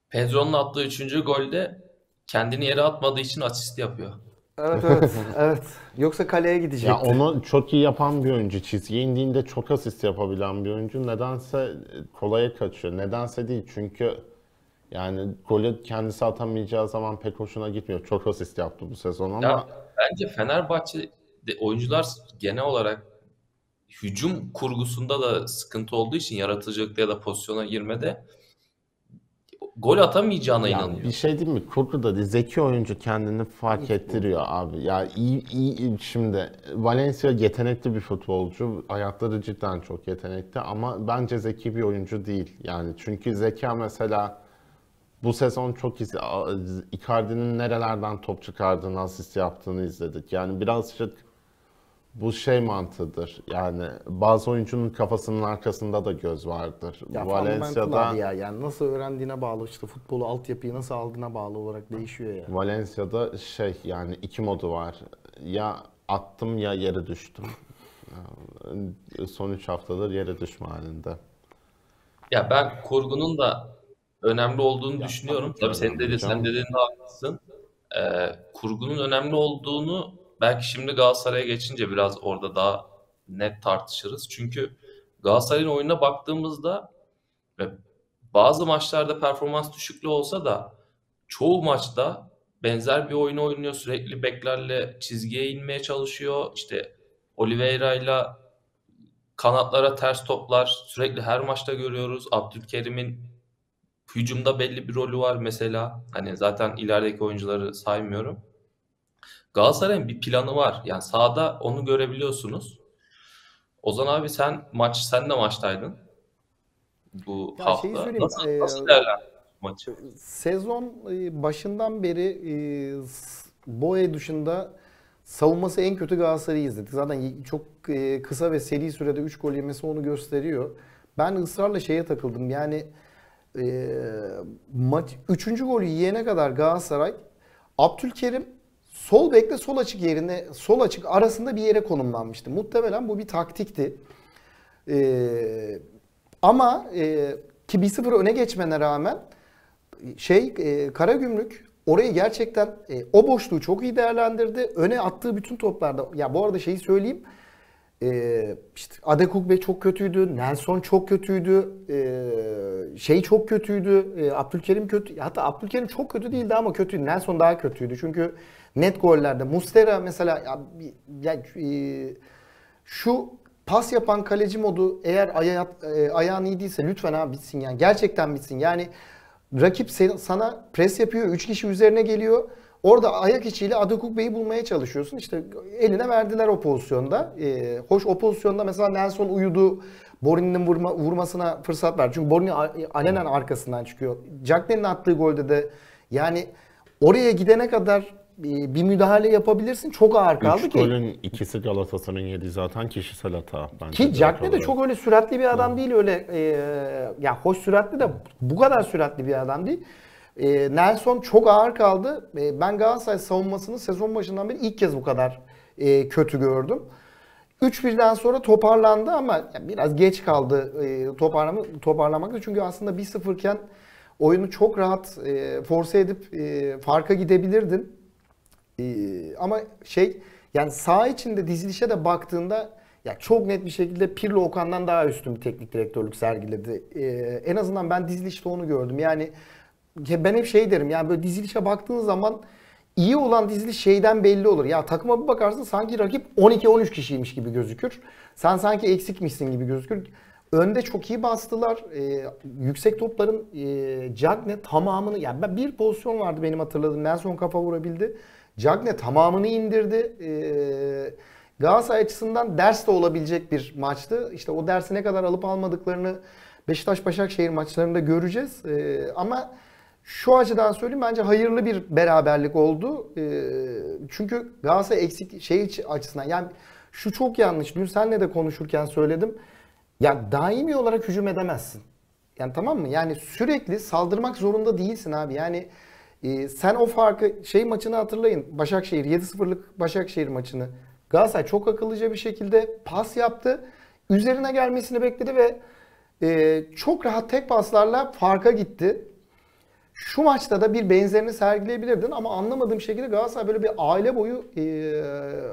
Pedro'nun attığı 3. golde kendini yere atmadığı için asist yapıyor. Evet evet. evet. Yoksa kaleye gidecekti. Ya onu çok iyi yapan bir oyuncu. Çizgiye indiğinde çok asist yapabilen bir oyuncu. Nedense kolaya kaçıyor. Nedense değil çünkü yani golü kendisi atamayacağı zaman pek hoşuna gitmiyor. Çok asist yaptı bu sezon ama Ya bence Fenerbahçe'de oyuncular genel olarak hücum kurgusunda da sıkıntı olduğu için yaratıcılıkta ya da pozisyona girmede gol atamayacağına Ya inanıyor. bir şey değil mi? Kurgu da. Zeki oyuncu kendini fark ettiriyor abi. Ya iyi, iyi iyi- şimdi Valencia yetenekli bir futbolcu. Ayakları cidden çok yetenekli ama bence zeki bir oyuncu değil. Yani çünkü zeka mesela bu sezon çok iz Icardi'nin nerelerden top çıkardığını, asist yaptığını izledik. Yani birazcık bu şey mantığıdır. Yani bazı oyuncunun kafasının arkasında da göz vardır. Ya Valencia'da ya. Yani nasıl öğrendiğine bağlı işte futbolu altyapıyı nasıl aldığına bağlı olarak değişiyor ya. Valencia'da şey yani iki modu var. Ya attım ya yere düştüm. Yani Son 3 haftadır yere düşme halinde. Ya ben kurgunun da önemli olduğunu düşünüyorum. tabii senin dedi, sen canım. dediğinde haklısın. Ee, kurgunun önemli olduğunu belki şimdi Galatasaray'a geçince biraz orada daha net tartışırız. Çünkü Galatasaray'ın oyununa baktığımızda ve bazı maçlarda performans düşüklüğü olsa da çoğu maçta benzer bir oyunu oynuyor. Sürekli beklerle çizgiye inmeye çalışıyor. İşte Oliveira'yla kanatlara ters toplar sürekli her maçta görüyoruz. Abdülkerim'in hücumda belli bir rolü var mesela. Hani zaten ilerideki oyuncuları saymıyorum. Galatasaray'ın bir planı var. Yani sahada onu görebiliyorsunuz. Ozan abi sen maç sen de maçtaydın bu Ya hafta. şeyi söyleyeyim, Nasıl, eee, nasıl değerlendirdin maçı? Sezon e, başından beri e, Boye dışında savunması en kötü Galatasaray'ı izledik. Zaten çok e, kısa ve seri sürede 3 gol yemesi onu gösteriyor. Ben ısrarla şeye takıldım. Yani e, maç 3. golü yiyene kadar Galatasaray Abdülkerim sol bekle sol açık yerine sol açık arasında bir yere konumlanmıştı. Muhtemelen bu bir taktikti. Ee, ama e, ki 1-0 öne geçmene rağmen şey e, Karagümrük orayı gerçekten e, o boşluğu çok iyi değerlendirdi. Öne attığı bütün toplarda ya bu arada şeyi söyleyeyim. E, işte Adekugbe çok kötüydü. Nelson çok kötüydü. E, şey çok kötüydü. E, Abdülkerim kötü. Hatta Abdülkerim çok kötü değildi ama kötüydü. Nelson daha kötüydü. Çünkü net gollerde. Mustera mesela ya, ya, e, şu pas yapan kaleci modu eğer aya, e, ayağın iyi değilse lütfen abi bitsin yani. Gerçekten bitsin. Yani rakip se- sana pres yapıyor. 3 kişi üzerine geliyor. Orada ayak içiyle Adekuk Bey'i bulmaya çalışıyorsun. İşte eline verdiler o pozisyonda. Ee, hoş o pozisyonda mesela Nelson uyudu. Borini'nin vurma, vurmasına fırsat ver. Çünkü Borini alenen arkasından çıkıyor. Cagney'in attığı golde de yani oraya gidene kadar e, bir müdahale yapabilirsin. Çok ağır kaldı Üç ki. golün ikisi Galatasaray'ın yediği zaten kişisel hata. Bence Ki Cagney de çok öyle süratli bir adam değil öyle e, ya hoş süratli de bu kadar süratli bir adam değil. E, Nelson çok ağır kaldı. E, ben Galatasaray savunmasını sezon başından beri ilk kez bu kadar e, kötü gördüm. 3-1'den sonra toparlandı ama biraz geç kaldı e, toparlama, toparlamakta. Çünkü aslında 1-0 iken oyunu çok rahat e, force edip e, farka gidebilirdin. Ee, ama şey yani sağ içinde dizilişe de baktığında ya çok net bir şekilde Pirlo Okan'dan daha üstün bir teknik direktörlük sergiledi. Ee, en azından ben dizilişte onu gördüm. Yani ya ben hep şey derim yani böyle dizilişe baktığın zaman iyi olan diziliş şeyden belli olur. Ya takıma bir bakarsın sanki rakip 12-13 kişiymiş gibi gözükür. Sen sanki eksikmişsin gibi gözükür. Önde çok iyi bastılar. Ee, yüksek topların e, Cagne tamamını yani ben bir pozisyon vardı benim hatırladığım. Nelson kafa vurabildi. Cagne tamamını indirdi. Ee, Galatasaray açısından ders de olabilecek bir maçtı. İşte o dersi ne kadar alıp almadıklarını Beşiktaş-Başakşehir maçlarında göreceğiz. Ee, ama şu açıdan söyleyeyim bence hayırlı bir beraberlik oldu. Ee, çünkü Galatasaray eksik şey açısından yani şu çok yanlış. Dün senle de konuşurken söyledim. Ya daimi olarak hücum edemezsin. Yani tamam mı? Yani sürekli saldırmak zorunda değilsin abi. Yani e, sen o farkı şey maçını hatırlayın. Başakşehir 7-0'lık Başakşehir maçını. Galatasaray çok akıllıca bir şekilde pas yaptı. Üzerine gelmesini bekledi ve e, çok rahat tek paslarla farka gitti. Şu maçta da bir benzerini sergileyebilirdin ama anlamadığım şekilde Galatasaray böyle bir aile boyu e,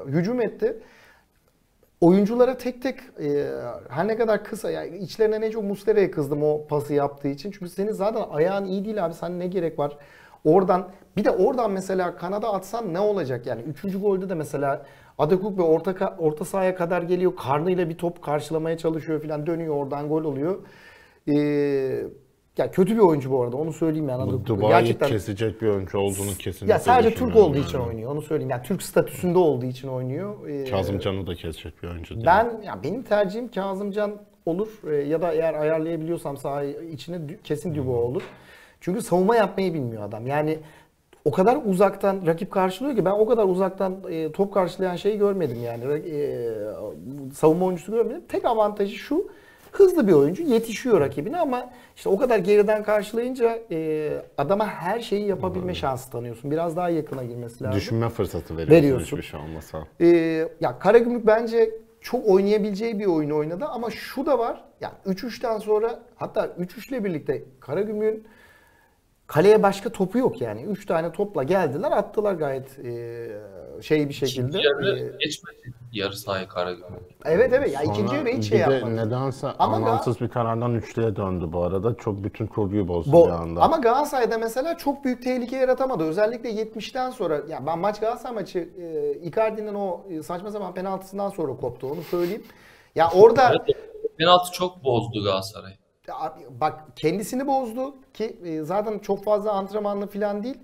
hücum etti. Oyunculara tek tek e, her ne kadar kısa yani içlerinden en çok Muslera'ya kızdım o pası yaptığı için. Çünkü senin zaten ayağın iyi değil abi. Sen ne gerek var? Oradan bir de oradan mesela kanada atsan ne olacak? Yani üçüncü golde de mesela Adekuk ve orta orta sahaya kadar geliyor. Karnıyla bir top karşılamaya çalışıyor falan dönüyor oradan gol oluyor. Ee, ya kötü bir oyuncu bu arada onu söyleyeyim yani. Bu. Dubai'yi kesecek bir oyuncu olduğunu kesinlikle ya sadece Türk olduğu yani. için oynuyor onu söyleyeyim. Yani Türk statüsünde olduğu için oynuyor. Ee, Kazımcan'ı da kesecek bir oyuncu değil. ben ya benim tercihim Kazımcan olur Ee, ya da eğer ayarlayabiliyorsam saha içine kesin Dubo olur. Çünkü savunma yapmayı bilmiyor adam. Yani o kadar uzaktan rakip karşılıyor ki ben o kadar uzaktan e, top karşılayan şeyi görmedim yani. E, savunma oyuncusu görmedim. Tek avantajı şu. Hızlı bir oyuncu yetişiyor rakibine ama işte o kadar geriden karşılayınca e, adama her şeyi yapabilme şansı tanıyorsun. Biraz daha yakına girmesi lazım. Düşünme fırsatı veriyorsun, Veriyorsun. hiçbir şey olmasa. Ee, ya Karagümrük bence çok oynayabileceği bir oyun oynadı ama şu da var. Yani 3-3'ten sonra hatta 3-3 ile birlikte Karagümrük'ün kaleye başka topu yok yani. 3 tane topla geldiler attılar gayet e, şey bir şekilde. İkinci yarı Ee, geçmedi yarı sahayı Karagümrük. evet evet ya Sonra ikinci yarı hiç şey bir de yapmadı. nedense Ama anlamsız bir karardan üçlüye döndü bu arada. Çok bütün kurguyu bozdu Bu, bir anda. ama Galatasaray'da mesela çok büyük tehlike yaratamadı. Özellikle 70'ten sonra ya ben maç Galatasaray maçı e, Icardi'nin o e, saçma sapan penaltısından sonra koptu onu söyleyeyim. Ya orada Evet, penaltı çok bozdu Galatasaray. Abi bak kendisini bozdu ki e, zaten çok fazla antrenmanlı falan değil.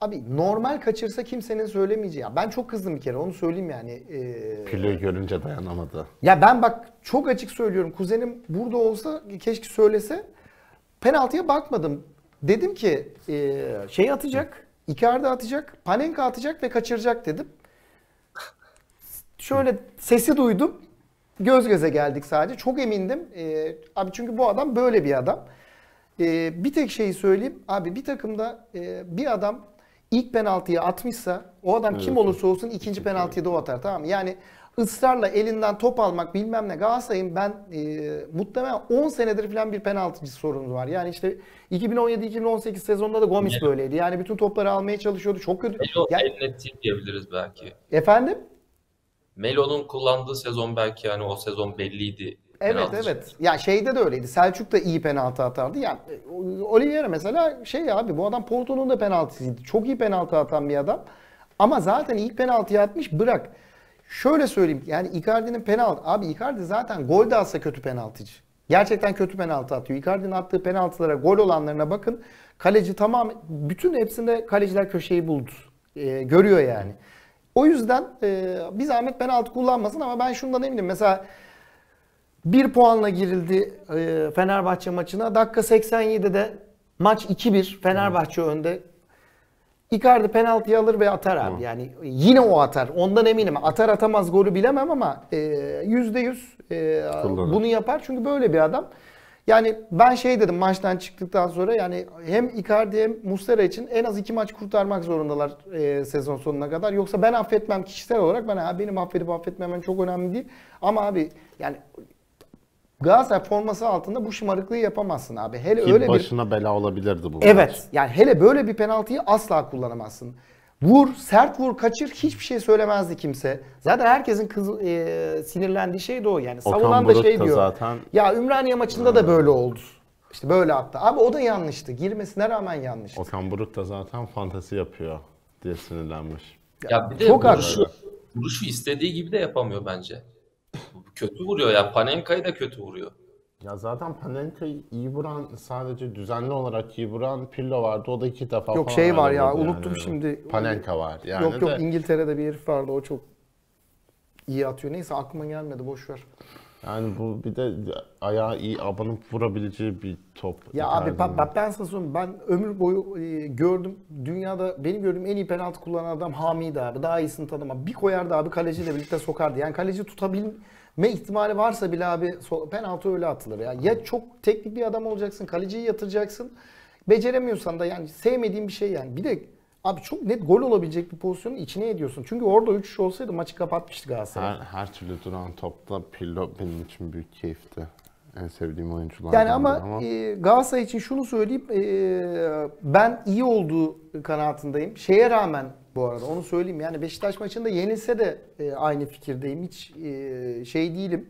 Abi normal kaçırsa kimsenin söylemeyeceği. Ya ben çok kızdım bir kere onu söyleyeyim yani. E, Piloyu görünce dayanamadı. ya ben bak çok açık söylüyorum. Kuzenim burada olsa keşke söylese. Penaltıya bakmadım. Dedim ki e, şey atacak, Icardi atacak, Panenka atacak ve kaçıracak dedim. Şöyle sesi duydum. Göz göze geldik sadece. Çok emindim. E, abi çünkü bu adam böyle bir adam. E, bir tek şeyi söyleyeyim. Abi bir takımda e, bir adam ilk penaltıyı atmışsa o adam kim Evet. olursa olsun ikinci penaltıyı da o atar tamam mı? Yani ısrarla elinden top almak bilmem ne Galatasaray'ın ben e, muhtemelen 10 senedir falan bir penaltıcı sorunu var. Yani işte 2017-2018 sezonunda da Gomis Evet. böyleydi. Yani bütün topları almaya çalışıyordu. Çok kötü. Melo Ya, en net diyebiliriz belki. efendim? Melo'nun kullandığı sezon belki yani o sezon belliydi. Evet evet. Ya şeyde de öyleydi. Selçuk da iyi penaltı atardı. Yani Oliveira mesela şey abi bu adam Porto'nun da penaltısıydı. Çok iyi penaltı atan bir adam. Ama zaten ilk penaltıyı atmış bırak. şöyle söyleyeyim yani Icardi'nin penaltı abi Icardi zaten gol de atsa kötü penaltıcı. Gerçekten kötü penaltı atıyor. Icardi'nin attığı penaltılara gol olanlarına bakın. Kaleci tamam bütün hepsinde kaleciler köşeyi buldu. Ee, görüyor yani. O yüzden e, bir zahmet penaltı kullanmasın ama ben şundan eminim. Mesela bir puanla girildi e, Fenerbahçe maçına. Dakika 87'de maç 2-1 Fenerbahçe önde. Icardi penaltıyı alır ve atar abi. Yani yine o atar. Ondan eminim. Atar atamaz golü bilemem ama e, yüzde yüz e, Kullanır. bunu yapar. Çünkü böyle bir adam. Yani ben şey dedim maçtan çıktıktan sonra yani hem Icardi hem Muslera için en az iki maç kurtarmak zorundalar e, sezon sonuna kadar. Yoksa ben affetmem kişisel olarak ben ha, benim affedip affetmemem çok önemli değil. Ama abi yani Galatasaray forması altında bu şımarıklığı yapamazsın abi. Hele Ki öyle bir başına bela olabilirdi bu. maç. Evet. Yani hele böyle bir penaltıyı asla kullanamazsın. Vur, sert vur, kaçır hiçbir şey söylemezdi kimse. Zaten herkesin kız, e, sinirlendiği şey de o yani. Okan Savunan da şey da diyor. zaten- Ya Ümraniye maçında da böyle oldu. İşte böyle attı. Abi o da yanlıştı. Girmesine rağmen yanlıştı. Okan Buruk da zaten fantezi yapıyor diye sinirlenmiş. Ya bir de Çok vuruşu, haklı. vuruşu istediği gibi de yapamıyor bence. Kötü vuruyor ya. Panenka'yı da kötü vuruyor. Ya zaten Panenka'yı iyi vuran sadece düzenli olarak iyi vuran Pirlo vardı. O da iki defa Yok şey var ya, vurdu unuttum şimdi. Panenka var yani yok yok de. İngiltere'de bir herif vardı o çok iyi atıyor. Neyse aklıma gelmedi boş ver. Yani bu bir de ayağı iyi abanıp vurabileceği bir top. Ya abi bak, bak ben sana söyleyeyim ben ömür boyu e, gördüm dünyada benim gördüğüm en iyi penaltı kullanan adam Hami'ydi abi. Daha iyisini tanımam. Bir koyardı abi kaleciyle birlikte sokardı. Yani kaleci tutabilme ihtimali varsa bile abi penaltı öyle atılır ya. Ya çok teknik bir adam olacaksın, kaleciyi yatıracaksın. Beceremiyorsan da yani sevmediğim bir şey yani. Bir de abi çok net gol olabilecek bir pozisyonu içine ediyorsun. Çünkü orada 3 kişi olsaydı maçı kapatmıştı Galatasaray. her, her türlü duran topta Pirlo benim için büyük keyifti. En sevdiğim oyunculardan Yani ama, ama e, Galatasaray için şunu söyleyeyim. e, ben iyi olduğu kanaatindeyim. Şeye rağmen bu arada onu söyleyeyim. Yani Beşiktaş maçında yenilse de e, aynı fikirdeyim. Hiç e, şey değilim.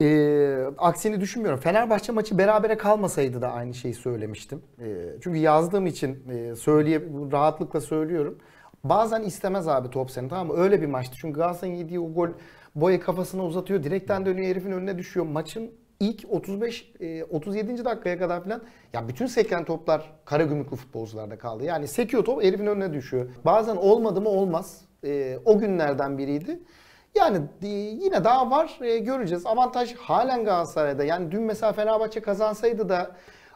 E, aksini düşünmüyorum. Fenerbahçe maçı berabere kalmasaydı da aynı şeyi söylemiştim. E, çünkü yazdığım için e, söyleye rahatlıkla söylüyorum. Bazen istemez abi top seni tamam mı? Öyle bir maçtı. Çünkü Galatasaray'ın yediği o gol boya kafasına uzatıyor. Direkten dönüyor herifin önüne düşüyor. Maçın ilk 35 e, 37. dakikaya kadar falan ya bütün seken toplar Karagümrüklü futbolcularda kaldı. Yani sekiyor top herifin önüne düşüyor. Bazen olmadı mı olmaz. E, o günlerden biriydi. Yani e, yine daha var e, göreceğiz. Avantaj halen Galatasaray'da. Yani dün mesela Fenerbahçe kazansaydı da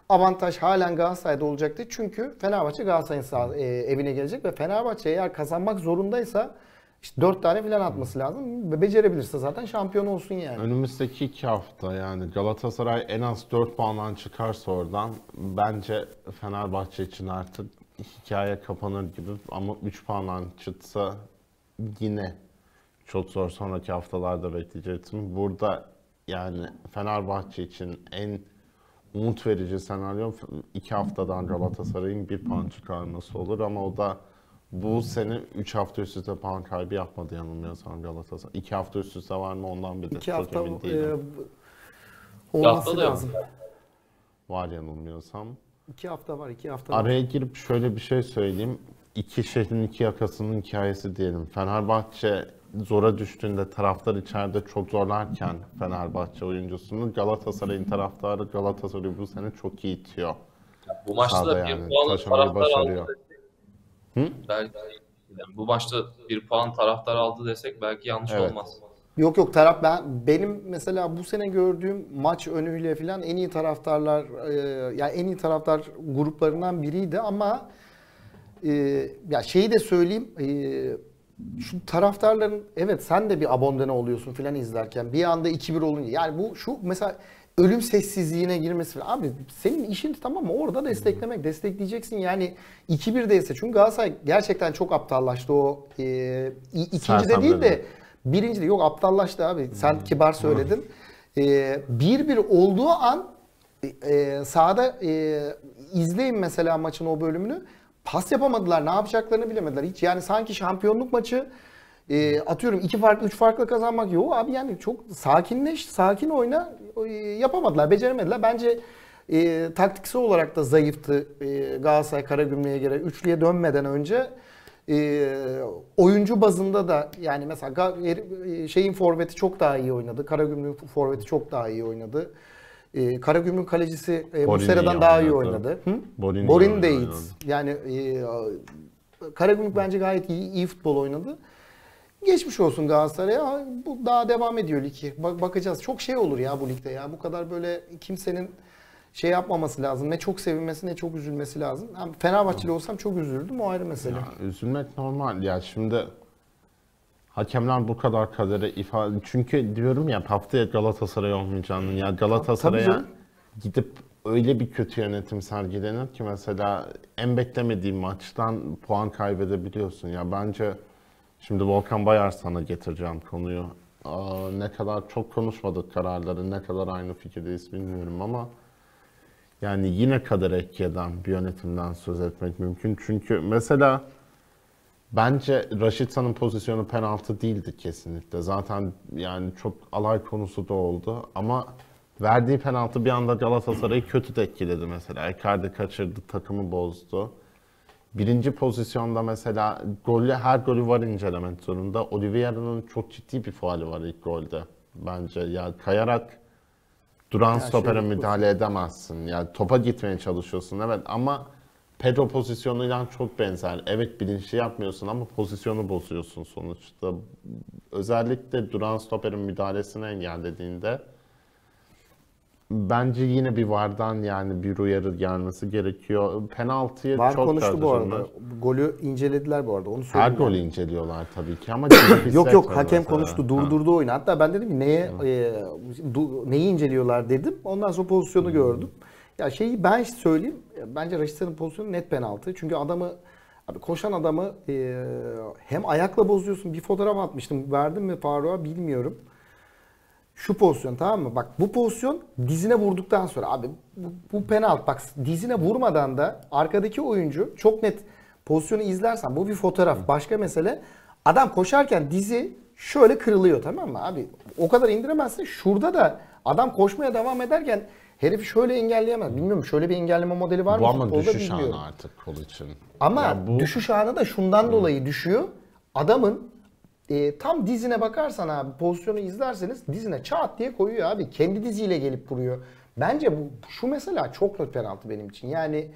avantaj halen Galatasaray'da olacaktı. Çünkü Fenerbahçe Galatasaray'ın e, evine gelecek ve Fenerbahçe eğer kazanmak zorundaysa işte 4 tane falan atması lazım. Becerebilirse zaten şampiyon olsun yani. önümüzdeki iki hafta yani Galatasaray en az 4 puandan çıkarsa oradan bence Fenerbahçe için artık hikaye kapanır gibi ama 3 puandan çıksa yine çok zor sonraki haftalarda bekleyecektim. Burada yani Fenerbahçe için en umut verici senaryo iki haftadan Galatasaray'ın bir puan çıkarması olur ama o da bu sene 3 hafta üst üste puan kaybı yapmadı yanılmıyorsam Galatasaray. 2 hafta üst üste var mı ondan bile 2 çok hafta emin e, değilim. olması hafta da yok. lazım. Var yanılmıyorsam. 2 hafta var, 2 hafta var. Araya girip şöyle bir şey söyleyeyim. İki şehrin iki yakasının hikayesi diyelim. Fenerbahçe zora düştüğünde taraftar içeride çok zorlarken Fenerbahçe oyuncusunu Galatasaray'ın taraftarı Galatasaray'ı bu sene çok iyi itiyor. Bu maçta da bir yani, puanı taşımayı taraftar başarıyor. aldı. Desek, Belki yani bu maçta bir puan taraftar aldı desek belki yanlış Evet. olmaz. Yok yok taraf ben benim mesela bu sene gördüğüm maç önüyle falan en iyi taraftarlar e, ya en iyi taraftar gruplarından biriydi ama e, ya şeyi de söyleyeyim e, şu taraftarların evet sen de bir abondene oluyorsun filan izlerken bir anda 2-1 olunca yani bu şu mesela ölüm sessizliğine girmesi falan. Abi senin işin tamam mı orada desteklemek destekleyeceksin yani 2-1 değilse çünkü Galatasaray gerçekten çok aptallaştı o e, i- ikinci de değil de Sersemledi. Birinci de yok aptallaştı abi. Sen kibar söyledin. Bir bir olduğu an e, sahada e, izleyin mesela maçın o bölümünü. Pas yapamadılar. Ne yapacaklarını bilemediler. Hiç yani sanki şampiyonluk maçı e, atıyorum iki farklı üç farklı kazanmak yok abi yani çok sakinleş sakin oyna e, yapamadılar beceremediler bence e, taktiksel olarak da zayıftı e, Galatasaray Karagümrük'e göre üçlüye dönmeden önce Ee, oyuncu bazında da yani mesela Eri- şeyin forveti çok daha iyi oynadı. Karagümrük forveti çok daha iyi oynadı. Ee, Karagümrük kalecisi e, Muslera'dan daha iyi oynadı. Hı? Borin de iyi. Yani e, Karagümrük bence gayet iyi, iyi futbol oynadı. Geçmiş olsun Galatasaray'a. Bu daha devam ediyor ligi. Bak bakacağız. Çok şey olur ya bu ligde ya. Bu kadar böyle kimsenin şey yapmaması lazım. Ne çok sevinmesi ne çok üzülmesi lazım. Hem Fenerbahçeli olsam çok üzüldüm. O ayrı mesele. Ya, üzülmek normal. Ya şimdi hakemler bu kadar kadere ifade... Çünkü diyorum ya haftaya Galatasaray olmayacağını. Ya Galatasaray'a gidip öyle bir kötü yönetim sergilenir ki mesela en beklemediğim maçtan puan kaybedebiliyorsun. Ya bence şimdi Volkan Bayar sana getireceğim konuyu. Aa, ne kadar çok konuşmadık kararları, ne kadar aynı fikirdeyiz bilmiyorum ama yani yine kader etki eden bir yönetimden söz etmek mümkün. Çünkü mesela bence Raşitsa'nın pozisyonu penaltı değildi kesinlikle. Zaten yani çok alay konusu da oldu ama verdiği penaltı bir anda Galatasaray'ı kötü de etkiledi mesela. Icardi kaçırdı, takımı bozdu. Birinci pozisyonda mesela golü, her golü var incelemek zorunda. Oliveira'nın çok ciddi bir faali var ilk golde bence. Ya kayarak duran stopere şöyle- müdahale edemezsin. Yani topa gitmeye çalışıyorsun evet ama Pedro pozisyonuyla çok benzer. Evet bilinçli yapmıyorsun ama pozisyonu bozuyorsun sonuçta. Özellikle duran stoperin müdahalesini engellediğinde bence yine bir vardan yani bir uyarı gelmesi gerekiyor. Penaltıyı Var çok konuştu bu arada. Golü incelediler bu arada. Onu Her golü inceliyorlar tabii ki ama Yok yok hakem mesela. konuştu durdurdu oyunu. Hatta ben dedim ki neye e, du- neyi inceliyorlar dedim. Ondan sonra pozisyonu gördüm. Ya şeyi ben söyleyeyim. Bence Raşitsa'nın pozisyonu net penaltı. Çünkü adamı abi koşan adamı e, hem ayakla bozuyorsun. Bir fotoğraf atmıştım. Verdim mi Faruk'a bilmiyorum. Şu pozisyon tamam mı? Bak bu pozisyon dizine vurduktan sonra abi bu, bu penaltı. Bak dizine vurmadan da arkadaki oyuncu çok net pozisyonu izlersen bu bir fotoğraf. Başka mesele adam koşarken dizi şöyle kırılıyor tamam mı abi? O kadar indiremezsin. Şurada da adam koşmaya devam ederken herifi şöyle engelleyemez. Bilmiyorum şöyle bir engelleme modeli var mı Bu ama futbolda düşüş bilmiyorum. anı artık kol için. Ama Ya bu- düşüş anı da şundan dolayı düşüyor. Adamın e, tam dizine bakarsan abi pozisyonu izlerseniz dizine çat diye koyuyor abi. Kendi diziyle gelip vuruyor. Bence bu şu mesela çok net penaltı benim için. Yani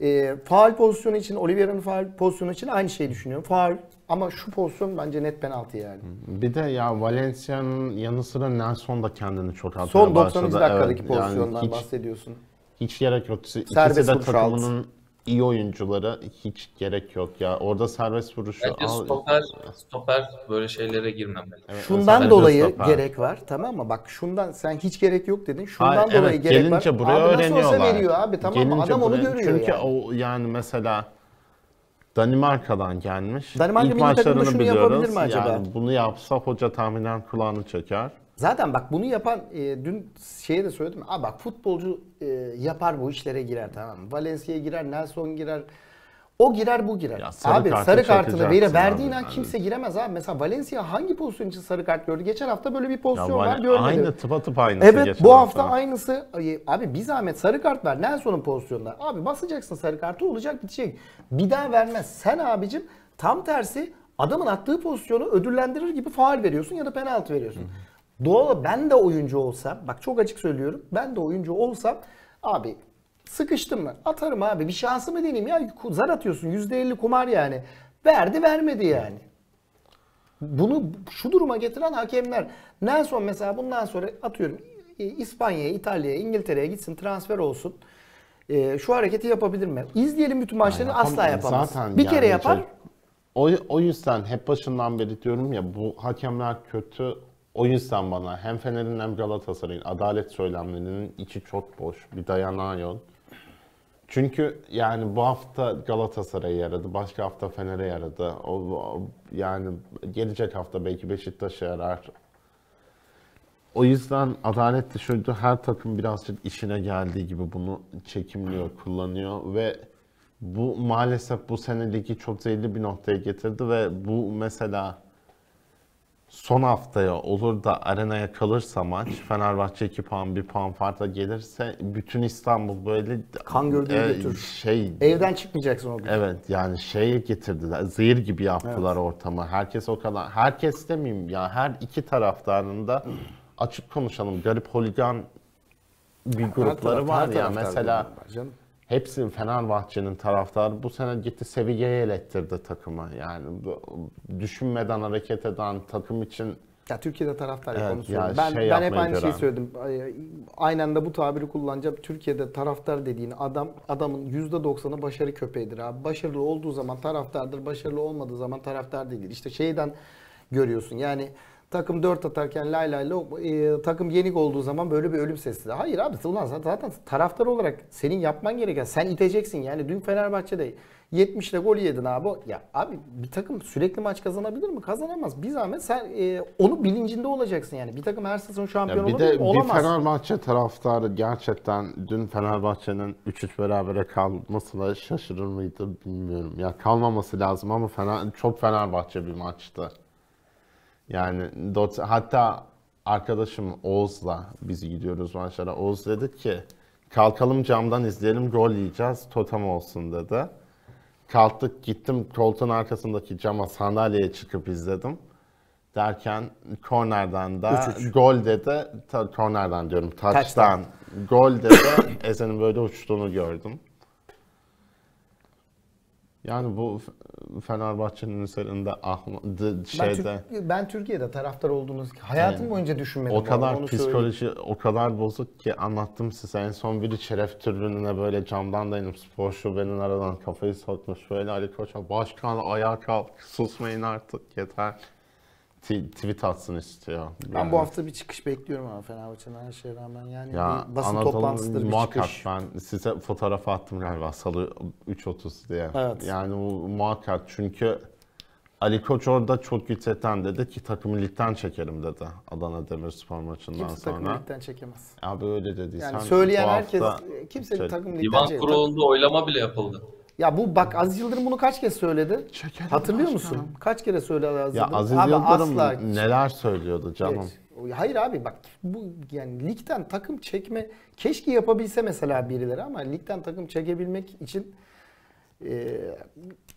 e, faal pozisyonu için, Oliveira'nın faal pozisyonu için aynı şeyi düşünüyorum. Faal ama şu pozisyon bence net penaltı yani. Bir de ya Valencia'nın yanı sıra Nelson da kendini çok atmaya Son başladı. 92 dakikadaki Evet, yani pozisyondan hiç, bahsediyorsun. hiç gerek yok. İkisi Serbest de takımının iyi oyuncuları. Hiç gerek yok ya. Orada serbest vuruşu Bence al. stoper, stoper böyle şeylere girmemeli. Evet, Şundan dolayı stoper. gerek var tamam mı? Bak şundan sen hiç gerek yok dedin. Şundan Hayır, dolayı evet, gerek var. gelince buraya abi nasıl olsa öğreniyorlar. veriyor abi tamam mı? Gelince Adam onu buraya- görüyor Çünkü yani. o yani mesela Danimarka'dan gelmiş. Danimarka İlk milli takımı maçlarını şunu yapabilir biliyoruz. mi acaba? Yani bunu yapsa hoca tahminen kulağını çeker. Zaten bak bunu yapan e, dün şeye de söyledim. Abi bak futbolcu e, yapar bu işlere girer tamam mı? Valencia'ya girer, Nelson girer. O girer bu girer. Ya sarı abi kartı sarı kartını veri verdiğin an kimse giremez abi. Mesela Valencia hangi pozisyon için sarı kart gördü? Geçen hafta böyle bir pozisyon var Val- görmedi. aynı tıpatıp aynısı Evet bu hafta aynısı. Ay, Abi bir zahmet sarı kart ver Nelson'un pozisyonunda. Abi basacaksın sarı kartı olacak bitecek. Bir daha vermez. Sen abicim tam tersi adamın attığı pozisyonu ödüllendirir gibi faal veriyorsun ya da penaltı veriyorsun. Doğal ben de oyuncu olsam bak çok açık söylüyorum. Ben de oyuncu olsam abi sıkıştım mı? Atarım abi. Bir şansımı deneyeyim ya. Zar atıyorsun. %50 kumar yani. Verdi vermedi yani. Bunu şu duruma getiren hakemler. Nelson mesela bundan sonra atıyorum İspanya'ya, İtalya'ya, İngiltere'ye gitsin transfer olsun. E, şu hareketi yapabilir mi? İzleyelim bütün maçlarını Yapam- asla yapamaz. Zaten bir yani kere yapar. çok- O, o yüzden hep başından beri diyorum ya bu hakemler kötü. O yüzden bana hem Fener'in hem Galatasaray'ın adalet söylemlerinin içi çok boş. Bir dayanağı yok. Çünkü yani bu hafta Galatasaray'a yaradı, başka hafta Fener'e yaradı. O, o- yani gelecek hafta belki Beşiktaş'a yarar. O yüzden adalet şuydu her takım birazcık işine geldiği gibi bunu çekimliyor, kullanıyor ve bu maalesef bu sene ligi çok zehirli bir noktaya getirdi ve bu mesela son haftaya olur da arenaya kalırsa maç Fenerbahçe 2 puan 1 puan farkla gelirse bütün İstanbul böyle Kan gövdeyi e, götürür. şey Evden çıkmayacaksın o gün. Evet yani şeye getirdiler. Zehir gibi yaptılar ortamı. Herkes o kadar. Herkes demeyeyim ya her iki taraftarın da açık konuşalım. Garip holigan bir grupları taraf- var ya. Mesela var. Hepsi Fenerbahçe'nin taraftarı bu sene gitti seviyeye elettirdi takımı. Yani düşünmeden hareket eden takım için Ya Türkiye'de taraftar Evet, onu söylüyorum. ya ben şey ben hep aynı şeyi söyledim. Ay- Aynen de bu tabiri kullanacağım. Türkiye'de taraftar dediğin adam adamın %90'ı başarı köpeğidir abi. Başarılı olduğu zaman taraftardır, başarılı olmadığı zaman taraftar değildir. İşte şeyden görüyorsun. Yani takım 4 atarken lay lay lay, e, takım yenik olduğu zaman böyle bir ölüm sesi. Hayır abi ulan zaten taraftar olarak senin yapman gereken sen iteceksin. Yani dün Fenerbahçe'de 70'le gol yedin abi. Ya abi bir takım sürekli maç kazanabilir mi? Kazanamaz. Bir zahmet sen e, onu bilincinde olacaksın yani. Bir takım her sezon şampiyon bir de mi? bir Olamaz. Fenerbahçe taraftarı gerçekten dün Fenerbahçe'nin 3-3 berabere kalmasına şaşırır mıydı bilmiyorum. Ya kalmaması lazım ama Fener, çok Fenerbahçe bir maçtı. Yani dot- hatta arkadaşım Oğuz'la biz gidiyoruz maçlara. Oğuz dedi ki kalkalım camdan izleyelim gol yiyeceğiz totem olsun dedi. Kalktık gittim koltuğun arkasındaki cama sandalyeye çıkıp izledim. Derken kornerden de 3-3. gol dedi. Ta, kornerden diyorum. Taçtan gol dedi. Eze'nin böyle uçtuğunu gördüm. Yani bu Fenerbahçe'nin üzerinde ahma, d- ben, şeyde Türk- ben Türkiye'de taraftar olduğunuz hayatım Yani boyunca düşünmedim. o kadar onu söyleyeyim. psikoloji o kadar bozuk ki anlattım size. En son biri şeref tribününe böyle camdan da inip spor şubenin aradan kafayı sokmuş. Böyle Ali Koç'a başkan ayağa kalk susmayın artık yeter. T- tweet atsın istiyor. Ben Yani- bu hafta bir çıkış bekliyorum ama Fenerbahçe'den her şeye rağmen yani ya bir basın Anadolu'nun toplantısıdır bir muhakkak çıkış. ben size fotoğraf attım galiba salı 3.30 diye. Evet. Yani bu muhakkak çünkü Ali Koç orada çok yükselten dedi ki takımı ligden çekerim dedi Adana Demirspor maçından Kimse takımı sonra. ligden çekemez. Abi öyle dedi. Yani Sen söyleyen herkes kimse Şey, takım ligden Divan çekemez. kurulunda oylama bile yapıldı. Ya bu bak Aziz Yıldırım bunu kaç kez söyledi? Çekelim Hatırlıyor musun? Kaç kere söyledi Aziz Ya Yıldırım? Aziz Abi Yıldırım asla neler söylüyordu canım. Evet. Hayır abi bak bu yani ligden takım çekme keşke yapabilse mesela birileri ama ligden takım çekebilmek için e,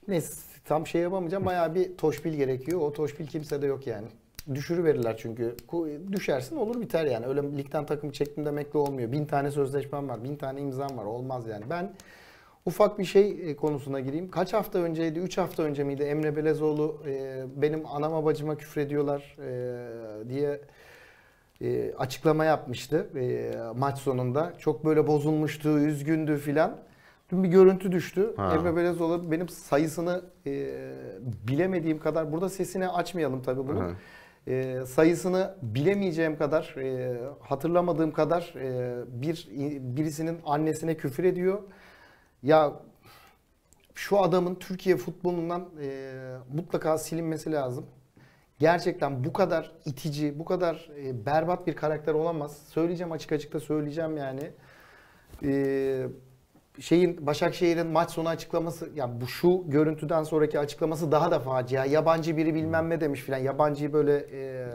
neyse tam şey yapamayacağım bayağı bir toşbil gerekiyor. O toşbil kimsede yok yani. Düşürüverirler çünkü. Ku- Düşersin olur biter yani. Öyle ligden takım çektim demekle olmuyor. Bin tane sözleşmem var, bin tane imzam var. Olmaz yani. Ben ufak bir şey e, konusuna gireyim. Kaç hafta önceydi? 3 hafta önce miydi? Emre Belezoğlu e, benim anama bacıma küfrediyorlar e, diye e, açıklama yapmıştı e, maç sonunda. Çok böyle bozulmuştu, üzgündü filan. Dün bir görüntü düştü. Ha. Emre Belezoğlu benim sayısını e, bilemediğim kadar, burada sesini açmayalım tabii bunu. Hı. E, sayısını bilemeyeceğim kadar, e, hatırlamadığım kadar e, bir birisinin annesine küfür ediyor. Ya şu adamın Türkiye futbolundan e, mutlaka silinmesi lazım. Gerçekten bu kadar itici, bu kadar e, berbat bir karakter olamaz. Söyleyeceğim açık açık da söyleyeceğim yani. E, şeyin Başakşehir'in maç sonu açıklaması ya bu şu görüntüden sonraki açıklaması daha da facia. Yabancı biri bilmem ne demiş filan. Yabancıyı böyle e,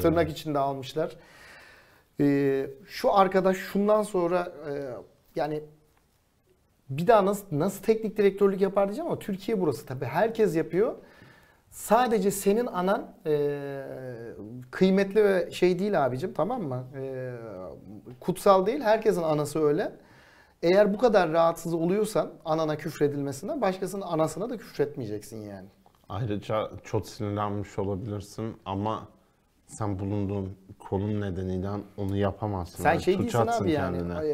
tırnak içinde almışlar. E, şu arkadaş şundan sonra e, yani bir daha nasıl nasıl teknik direktörlük yapar diyeceğim ama Türkiye burası tabii herkes yapıyor. Sadece senin anan e, kıymetli ve şey değil abicim tamam mı? E, kutsal değil. Herkesin anası öyle. Eğer bu kadar rahatsız oluyorsan anana küfredilmesinden başkasının anasına da küfretmeyeceksin yani. Ayrıca çok sinirlenmiş olabilirsin ama sen bulunduğun konum nedeniyle onu yapamazsın. Sen Yani şey değilsin abi yani. kendine.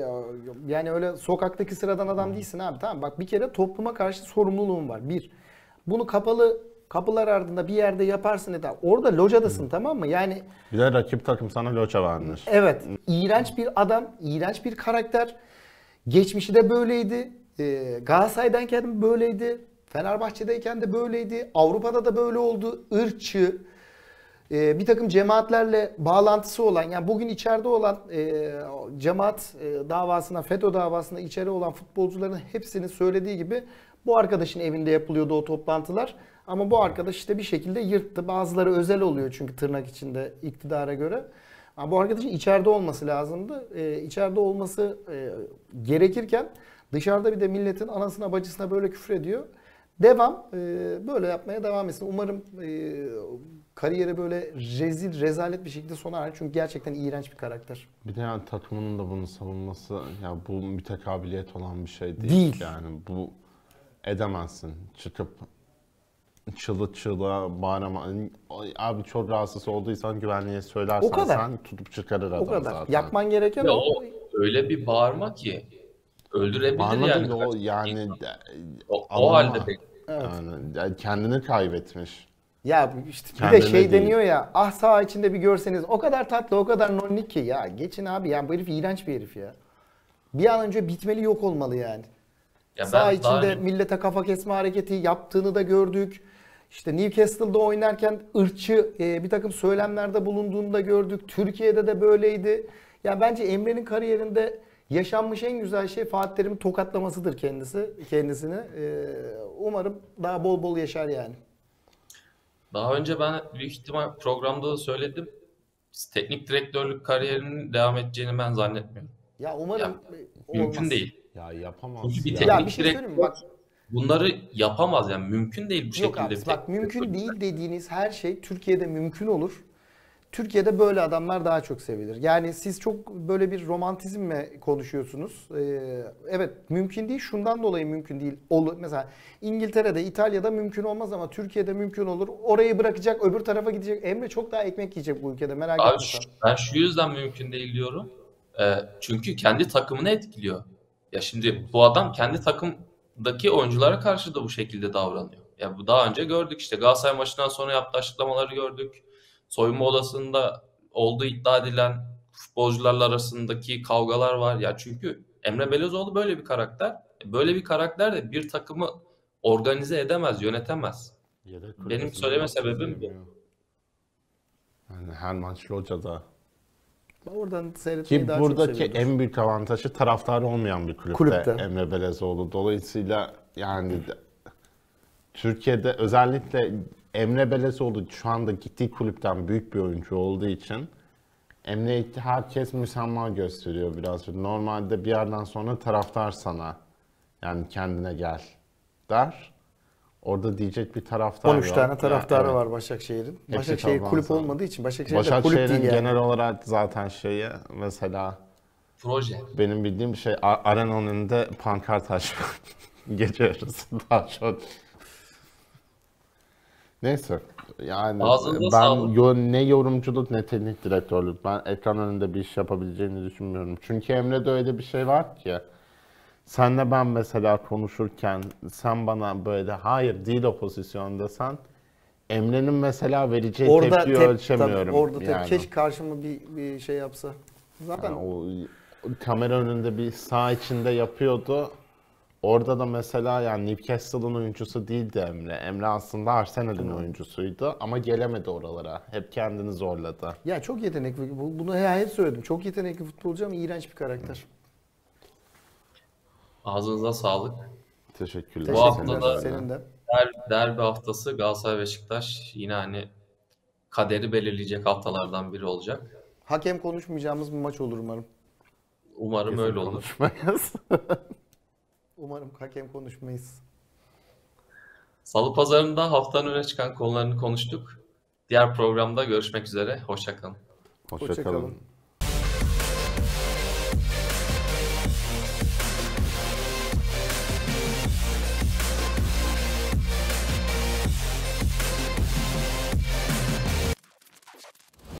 Yani öyle sokaktaki sıradan adam değilsin abi. Tamam bak bir kere topluma karşı sorumluluğun var. Bir. Bunu kapalı kapılar ardında bir yerde yaparsın eder. Orada locadasın tamam mı? Yani Bir de rakip takım sana loça vermiş. evet iğrenç bir adam, iğrenç bir karakter. Geçmişi de böyleydi. Ee, Galatasaray'dayken böyleydi. Fenerbahçe'deyken de böyleydi. Avrupa'da da böyle oldu. Irkçı, e, bir takım cemaatlerle bağlantısı olan yani bugün içeride olan e, cemaat e, davasına FETÖ davasına içeri olan futbolcuların hepsinin söylediği gibi bu arkadaşın evinde yapılıyordu o toplantılar. Ama bu arkadaş işte bir şekilde yırttı. Bazıları özel oluyor çünkü tırnak içinde iktidara göre. Ama bu arkadaşın içeride olması lazımdı. Ee, içeride olması e, gerekirken dışarıda bir de milletin anasına bacısına böyle küfür ediyor. Devam. e, böyle yapmaya devam etsin. Umarım e, kariyeri böyle rezil, rezalet bir şekilde sona erer. Çünkü gerçekten iğrenç bir karakter. Bir de yani takımının da bunu savunması ya bu mütekabiliyet olan bir şey değil. Değil. Yani bu edemezsin. Çıkıp çılı çılı bağırma. Abi çok rahatsız olduysan güvenliğe söylersen O kadar. sen tutup çıkarır adam O kadar. zaten. Yapman gereken Ya o. o öyle bir bağırma ki öldürebilir Bağırma yani. değil, o yani O, o halde pek. yani, yani kendini kaybetmiş. Ya işte bir de şey değil. deniyor ya ah saha içinde bir görseniz o kadar tatlı o kadar nonnik ki ya geçin abi ya bu herif iğrenç bir herif ya. Bir an önce bitmeli yok olmalı yani. Ya ben daha içinde önce- millete kafa kesme hareketi yaptığını da gördük. İşte Newcastle'da oynarken ırkçı e, bir takım söylemlerde bulunduğunu da gördük. Türkiye'de de böyleydi. Yani bence Emre'nin kariyerinde yaşanmış en güzel şey Fatih Terim'in tokatlamasıdır kendisi kendisini. E, umarım daha bol bol yaşar yani. Daha önce ben büyük ihtimal programda da söyledim. Teknik direktörlük kariyerinin devam edeceğini ben zannetmiyorum. Ya umarım e, Mümkün olmaz. değil. Ya yapamaz Çünkü bir teknik Ya bir şey mi? Bak Bunları yapamaz yani mümkün değil bu Yok şekilde. bir bak mümkün direktör. değil dediğiniz her şey Türkiye'de mümkün olur. Türkiye'de böyle adamlar daha çok sevilir. Yani siz çok böyle bir romantizmle konuşuyorsunuz. Ee, evet mümkün değil. Şundan dolayı mümkün değil. Olur. Mesela İngiltere'de, İtalya'da mümkün olmaz ama Türkiye'de mümkün olur. Orayı bırakacak, öbür tarafa gidecek. Emre çok daha ekmek yiyecek bu ülkede. Merak etme sen. ben şu yüzden mümkün değil diyorum. Ee, çünkü kendi takımını etkiliyor. Ya şimdi bu adam kendi takımdaki oyunculara karşı da bu şekilde davranıyor. Ya bu daha önce gördük işte Galatasaray maçından sonra yaptığı açıklamaları gördük. Soyunma odasında olduğu iddia edilen futbolcularla arasındaki kavgalar var. Ya çünkü Emre Belözoğlu böyle bir karakter. Böyle bir karakter de bir takımı organize edemez, yönetemez. Yedek Benim söyleme sebebim bu. Yani her maç Loca'da. Ben oradan seyretmeyi Ki daha çok buradaki seviyorum. en büyük avantajı taraftarı olmayan bir kulüpte, Kulüpte. Emre Belezoğlu. Dolayısıyla yani de- Türkiye'de özellikle Emre Belezoğlu şu anda gittiği kulüpten büyük bir oyuncu olduğu için Emre'ye herkes müsamma gösteriyor biraz. Normalde bir yerden sonra taraftar sana yani kendine gel der. Orada diyecek bir taraftar 13 yok. tane taraftarı Yani, var Başakşehir'in. Başakşehir kulüp tabanca. olmadığı için Başakşehir de kulüp değil yani. genel olarak zaten şeyi mesela Proje. benim bildiğim şey arenanın önünde pankart açmak. Gece yarısı daha çok. Neyse. Yani Ağzınıza ben sağlık. yo- ne yorumculuk ne teknik direktörlük. Ben ekran önünde bir iş yapabileceğini düşünmüyorum. Çünkü Emre'de öyle bir şey var ki. Senle ben mesela konuşurken sen bana böyle hayır değil o pozisyon desen Emre'nin mesela vereceği Orada tepkiyi tep- ölçemiyorum. tabii, orada tep- yani. keşke karşıma bir, bir şey yapsa. Zaten Yani o, o kamera önünde bir sağ içinde yapıyordu. Orada da mesela yani Newcastle'ın oyuncusu değildi Emre. Emre aslında Arsenal'in oyuncusuydu ama gelemedi oralara. Hep kendini zorladı. ya çok yetenekli. Bu- Bunu he- hep söyledim. Çok yetenekli futbolcu ama iğrenç bir karakter. Ağzınıza sağlık. Teşekkürler. Bu hafta da- Senin de. Der, derbi haftası Galatasaray Beşiktaş yine hani kaderi belirleyecek haftalardan biri olacak. Hakem konuşmayacağımız bir maç olur umarım. Umarım öyle olur. Umarım hakem konuşmayız. Salı pazarında haftanın öne çıkan konularını konuştuk. Diğer programda görüşmek üzere. Hoşçakalın. Hoşça Hoşça kalın.